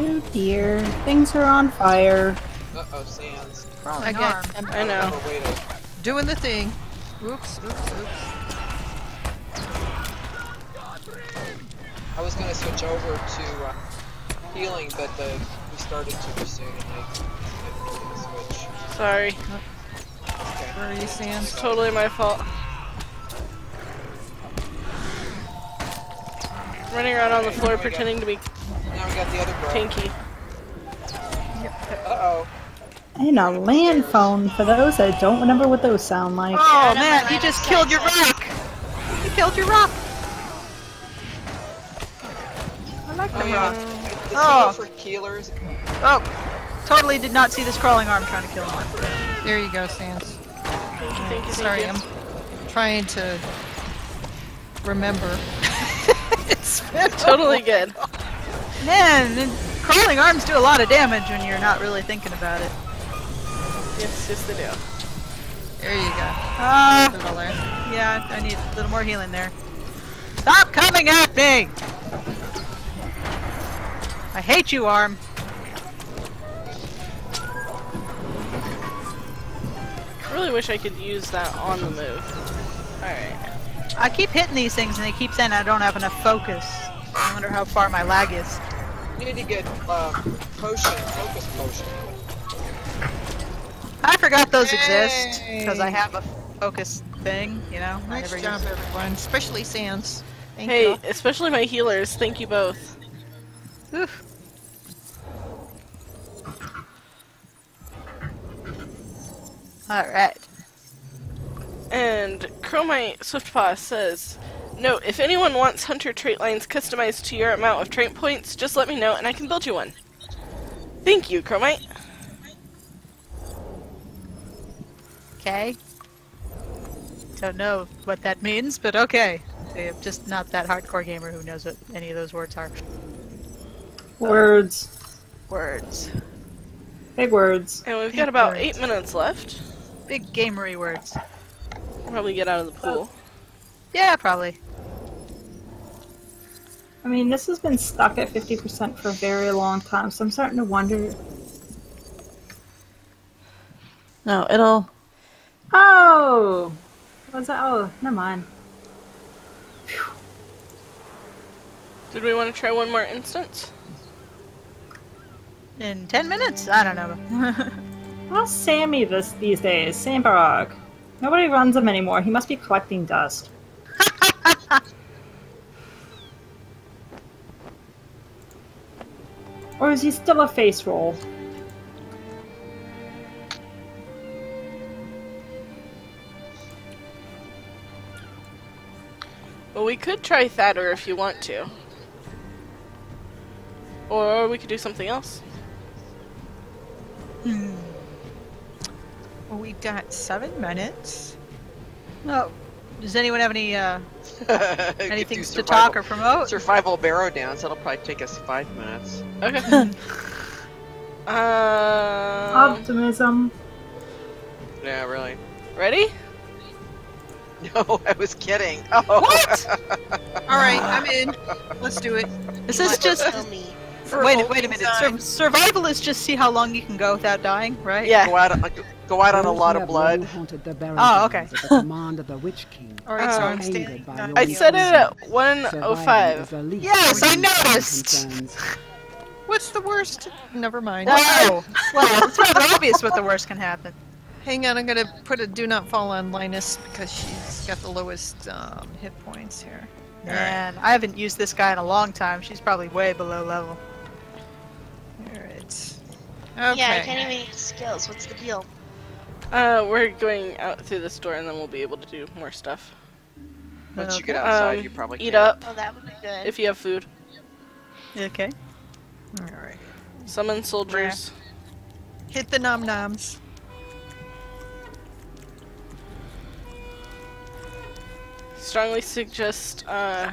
Oh dear, things are on fire. Uh oh, sands. Crawling I got. arm. I'm know. Another way to doing the thing. Oops, oops, oops. I was gonna switch over to uh, healing, but the we started too soon and I didn't really switch. sorry. Okay. Where are you, Sam? It's totally my fault. Running around on the floor pretending to be Now we got the other bro. tanky. Uh oh. And a land phone for those that don't remember what those sound like. Oh man, he just killed your rock! He killed your rock! I like the Oh rock. yeah. Oh. for healers. Oh, totally did not see this crawling arm trying to kill him. There you go, Sans. Thank you, thank you, Sorry, thank I'm trying to remember. it's been Totally good. Man, crawling arms do a lot of damage when you're not really thinking about it. Yes, yes they do. There you go. Ah. There. yeah, I need a little more healing there. Stop coming at me! I hate you, arm. I really wish I could use that on the move. Alright. I keep hitting these things and they keep saying I don't have enough focus. I wonder how far my lag is. You need to get uh, potion, focus potion. I forgot those exist because I have a focus thing, you know. I Nice never job, use everyone, especially Sans. Thank Hey, you. especially my healers, thank you both. Oof. All right. And Chromite Swiftpaw says, Note, if anyone wants hunter trait lines customized to your amount of trait points, just let me know and I can build you one. Thank you, Chromite. Okay. Don't know what that means, but okay. I'm just not that hardcore gamer who knows what any of those words are. Words. Words. Big words. And we've Big got about words. eight minutes left. Big gamery words. Probably get out of the pool. Yeah, probably. I mean, this has been stuck at 50% for a very long time, so I'm starting to wonder. No, it'll. Oh! Was that? Oh, never mind. Did we want to try one more instance? In ten minutes? I don't know. How's Sammy this these days? Sambrog. Nobody runs him anymore. He must be collecting dust. Or is he still a face roll? Well, we could try Thatter if you want to. Or we could do something else. Hmm. Well, we've got seven minutes. oh, does anyone have any uh, anything to talk or promote? Survival Barrow Downs. That'll probably take us five minutes. Okay. um, Optimism. Yeah, really. ready? No, I was kidding. Oh. What? All right, I'm in. Let's do it. This is just. For Wait, wait a minute. time. Sur- survival is just see how long you can go without dying, right? Yeah. Go out, on- go out on a lot of blood. Oh, okay. At the command of the Witch King. All right, so I'm standing. Angered by not your I set it at Surviving 105. is the least Yes, I noticed. What's the worst? Never mind. Whoa! well, it's rather obvious what the worst can happen. Hang on, I'm gonna put a do not fall on Linus because she's got the lowest um, hit points here. All right. Man, I haven't used this guy in a long time. She's probably way below level. All right. Yeah, I can't even use skills. What's the deal? Uh, we're going out through the store and then we'll be able to do more stuff. Once you get outside, Um, you probably Eat can. up Oh, that would be good. if you have food. Okay. All right. Summon soldiers. Hit the nom noms. Strongly suggest, uh,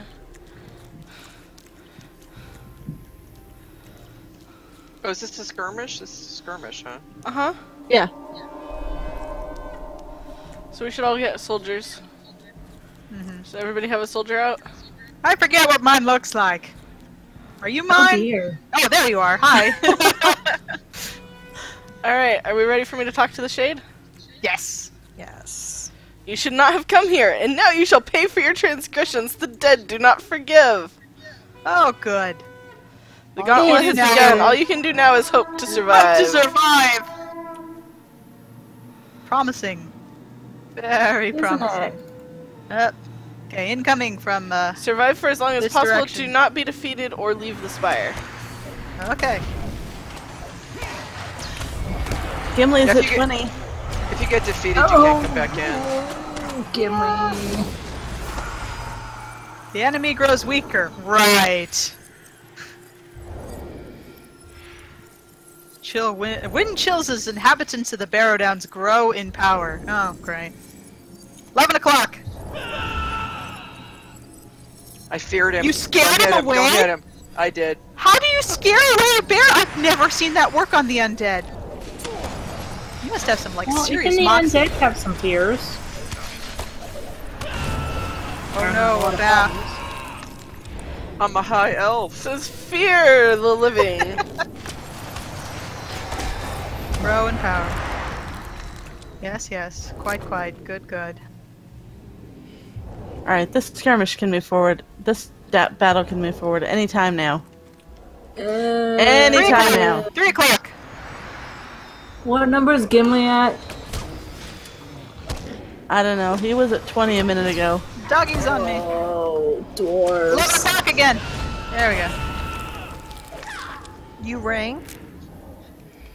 Oh, is this a skirmish? This is a skirmish, huh? uh huh. Yeah. So we should all get soldiers. Mhm. So everybody have a soldier out? I forget what mine looks like. Are you Oh mine? dear. Oh, there you are. Hi. Alright, are we ready for me to talk to the Shade? yes. Yes. You should not have come here, and now you shall pay for your transgressions. The dead do not forgive. Oh, good. The All gauntlet you has can do- begun. All you can do now is hope to survive. Hope to survive. Promising. Very Isn't promising. it? Yep. Okay, incoming from. uh... Survive for as long as possible. direction. Do not be defeated or leave the spire. Okay. Gimli is at you get- 20. If you get defeated, you can't come back in. Oh, Gimli. The enemy grows weaker. Right. Chill wind, wind chills as inhabitants of the Barrow Downs grow in power. Oh, great. Eleven o'clock. I feared him. You scared Don't hit him him. away? Don't hit him. I did. How do you scare away a bear? I've never seen that work on the undead. You must have some like Well, serious even the moxie. undead have some fears. Oh no, a bat. I'm a high elf. Says fear the living. Grow in power. Yes, yes. Quite, quite. Good, good. Alright, this skirmish can move forward. This battle can move forward anytime now. Uh, Three Anytime o'clock. now. Three o'clock. What number is Gimli at? I don't know. He was at 20 a minute ago. Doggy's on me. Oh, Eleven dwarves. o'clock again. There we go. You rang?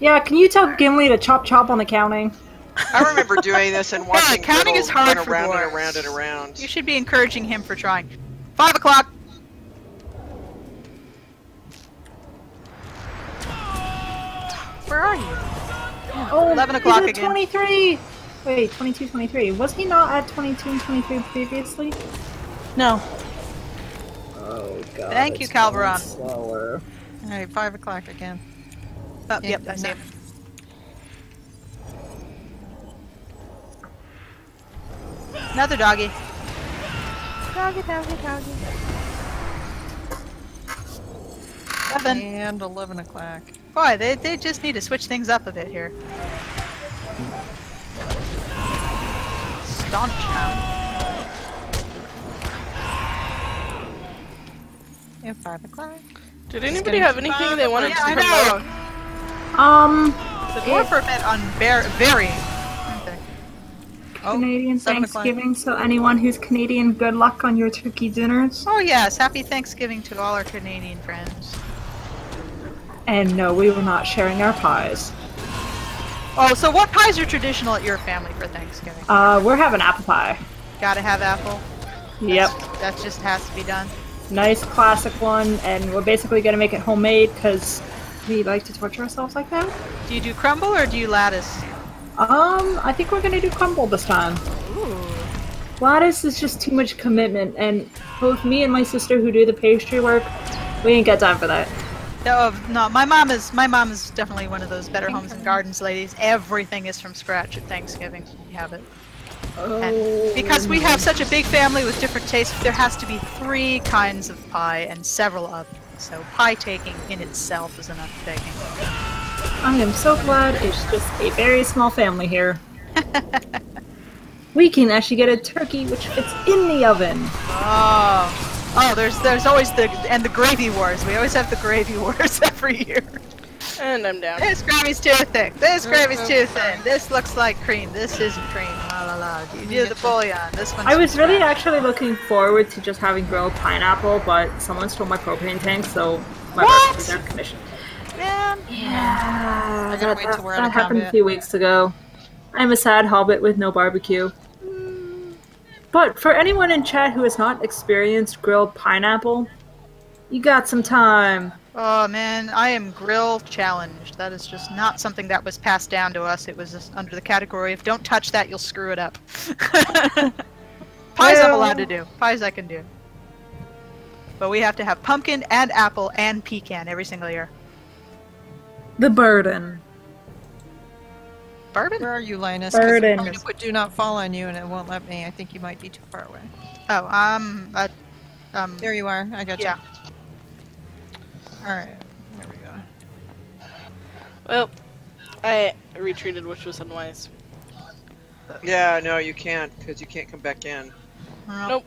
Yeah, can you tell Gimli to chop chop on the counting? I remember doing this and watching counting Little is hard run for around and around and around. You should be encouraging him for trying. Five o'clock. Where are you? Oh, 11 o'clock he's at again. 23! Wait, 22, 23. Was he not at 22 and 23 previously? No. Oh, God. Thank you, it's going Calvaron. Slower. All right, five o'clock again. Oh, Yeah, yep, I see no. him. Another doggy. Doggy, doggy, doggy. Seven. And eleven o'clock. Boy, they, they just need to switch things up a bit here. Staunch hound. Yeah, five o'clock. Did anybody have anything they wanted Yeah, to I promote? Um, The dwarf are a bit on very, very. aren't they? Oh, Canadian. Thanksgiving, so anyone who's Canadian, good luck on your turkey dinners. Oh yes, happy Thanksgiving to all our Canadian friends. And no, we were not sharing our pies. Oh, so what pies are traditional at your family for Thanksgiving? Uh, we're having apple pie. Gotta have apple. Yep. That just has to be done. Nice classic one, and we're basically gonna make it homemade because we like to torture ourselves like that. Do you do crumble or do you lattice? Um, I think we're gonna do crumble this time. Ooh. Lattice is just too much commitment, and both me and my sister who do the pastry work, we ain't got time for that. No, no, my mom is my mom is definitely one of those better homes and gardens ladies. Everything is from scratch at Thanksgiving. We have it. And because we have such a big family with different tastes, there has to be three kinds of pie and several of them. So pie taking in itself is an undertaking. I am so glad it's just a very small family here. we can actually get a turkey which fits in the oven. Oh, oh, there's there's always the and the gravy wars. We always have the gravy wars every year. And I'm down. This gravy's too thick. This gravy's mm-hmm. too thin. This looks like cream. This isn't cream. La la la. You do the bouillon. This one's I was really scratch. actually looking forward to just having grilled pineapple, but someone stole my propane tank, so my What? barbecue out of commission. Man. Yeah, I gotta that, wait till we're out of happened a few weeks ago. I'm a sad hobbit with no barbecue. But for anyone in chat who has not experienced grilled pineapple, you got some time. Oh man, I am grill challenged. That is just not something that was passed down to us. It was just under the category of don't touch that, you'll screw it up. Pies I'm allowed to do. Pies I can do. But we have to have pumpkin and apple and pecan every single year. The burden. Bourbon? Where are you, Linus? Burden. I'm going to put do not fall on you and it won't let me. I think you might be too far away. Oh, um, uh, um, There you are. I got you. yeah. All right. There we go. Well, I retreated, which was unwise. Yeah, no, you can't because you can't come back in. Well, Nope.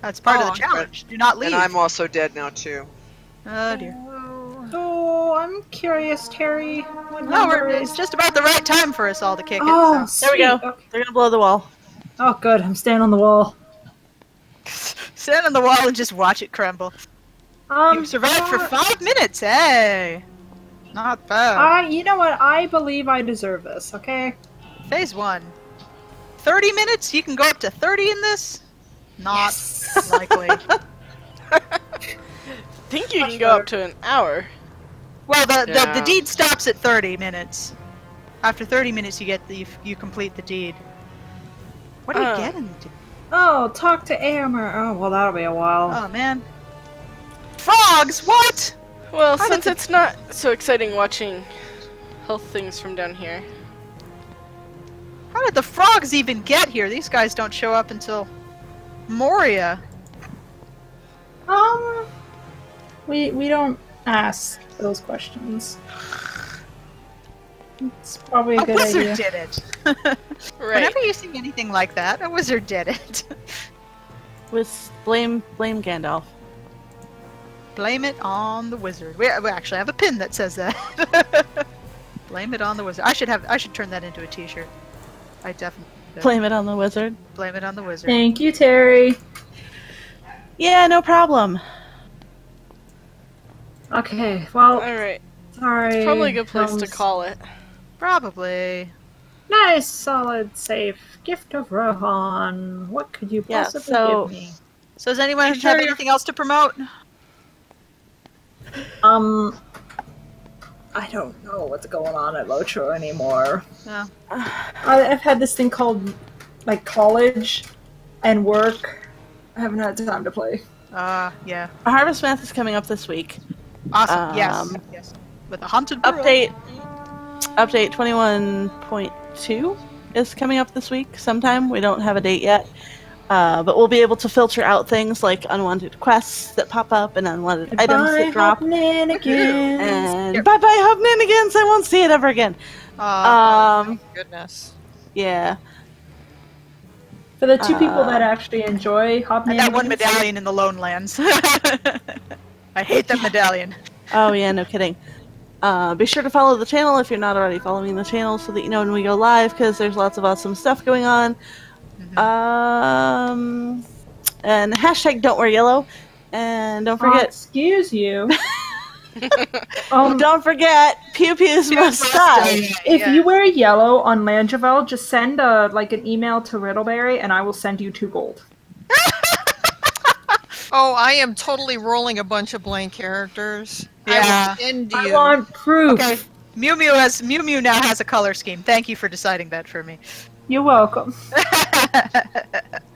That's part Oh, of the challenge. Do not leave. And I'm also dead now too. Oh dear. Oh, I'm curious, Terry. What No, number we're, it's just about the right time for us all to kick Oh, it. So. There we go. Okay. They're gonna blow the wall. Oh, good. I'm standing on the wall. Stand on the wall and just watch it crumble. Um, you survived for uh, five minutes. Hey, not bad. I, you know what? I believe I deserve this. Okay. Phase one. 30 minutes? You can go up to 30 in this? Not likely. think you can go up to an hour. Well, the, the, Yeah. the deed stops at 30 minutes. After 30 minutes, you get the you complete the deed. What do you Oh. get in the deed? Oh, talk to Amber. Oh, well, that'll be a while. Oh man. Frogs? What? Well, How did since the- it's not so exciting watching health things from down here. How did the frogs even get here? These guys don't show up until Moria. Um, we we don't ask those questions. It's probably a A good wizard idea. did it. Right. Whenever you see anything like that, a wizard did it. With blame blame Gandalf. Blame it on the wizard. We, we actually have a pin that says that. Blame it on the wizard. I should have. I should turn that into a T-shirt. I definitely should. Blame it on the wizard. blame it on the wizard. Thank you, Terry. Yeah, no problem. Okay, well, All right. sorry. Probably a good place to call it. Probably. Nice, solid, safe. Gift of Rohan. What could you Yeah, possibly so- give me? So does anyone Make sure have anything else to promote? Um, I don't know what's going on at Lotro anymore. No. I, I've had this thing called like college and work. I haven't had time to play. Uh, yeah. Harvestmath is coming up this week. Awesome. yes. Um, Yes. With the haunted burrow. Update update 21.2 is coming up this week sometime. We don't have a date yet. Uh, but we'll be able to filter out things like unwanted quests that pop up and unwanted items that drop. Shenanigans. And bye bye Hobnanigans! I won't see it ever again. Uh, Um, Goodness. yeah. For the two people uh, that actually enjoy Hobnanigans. and that one medallion in the Lone Lands. I hate that medallion. Oh yeah, no kidding. Uh, be sure to follow the channel if you're not already following the channel, so that you know when we go live, because there's lots of awesome stuff going on. Um, and hashtag Don't Wear Yellow, and don't Uh, forget, excuse you. um, don't forget, Pew Pew's must die. if you wear yellow on Landroval, just send a like an email to Riddleberry, and I will send you two gold. Oh, I am totally rolling a bunch of blank characters. Yeah. I will end I you. want proof. Okay. Mew Mew has Mew Mew now has a color scheme. Thank you for deciding that for me. You're welcome.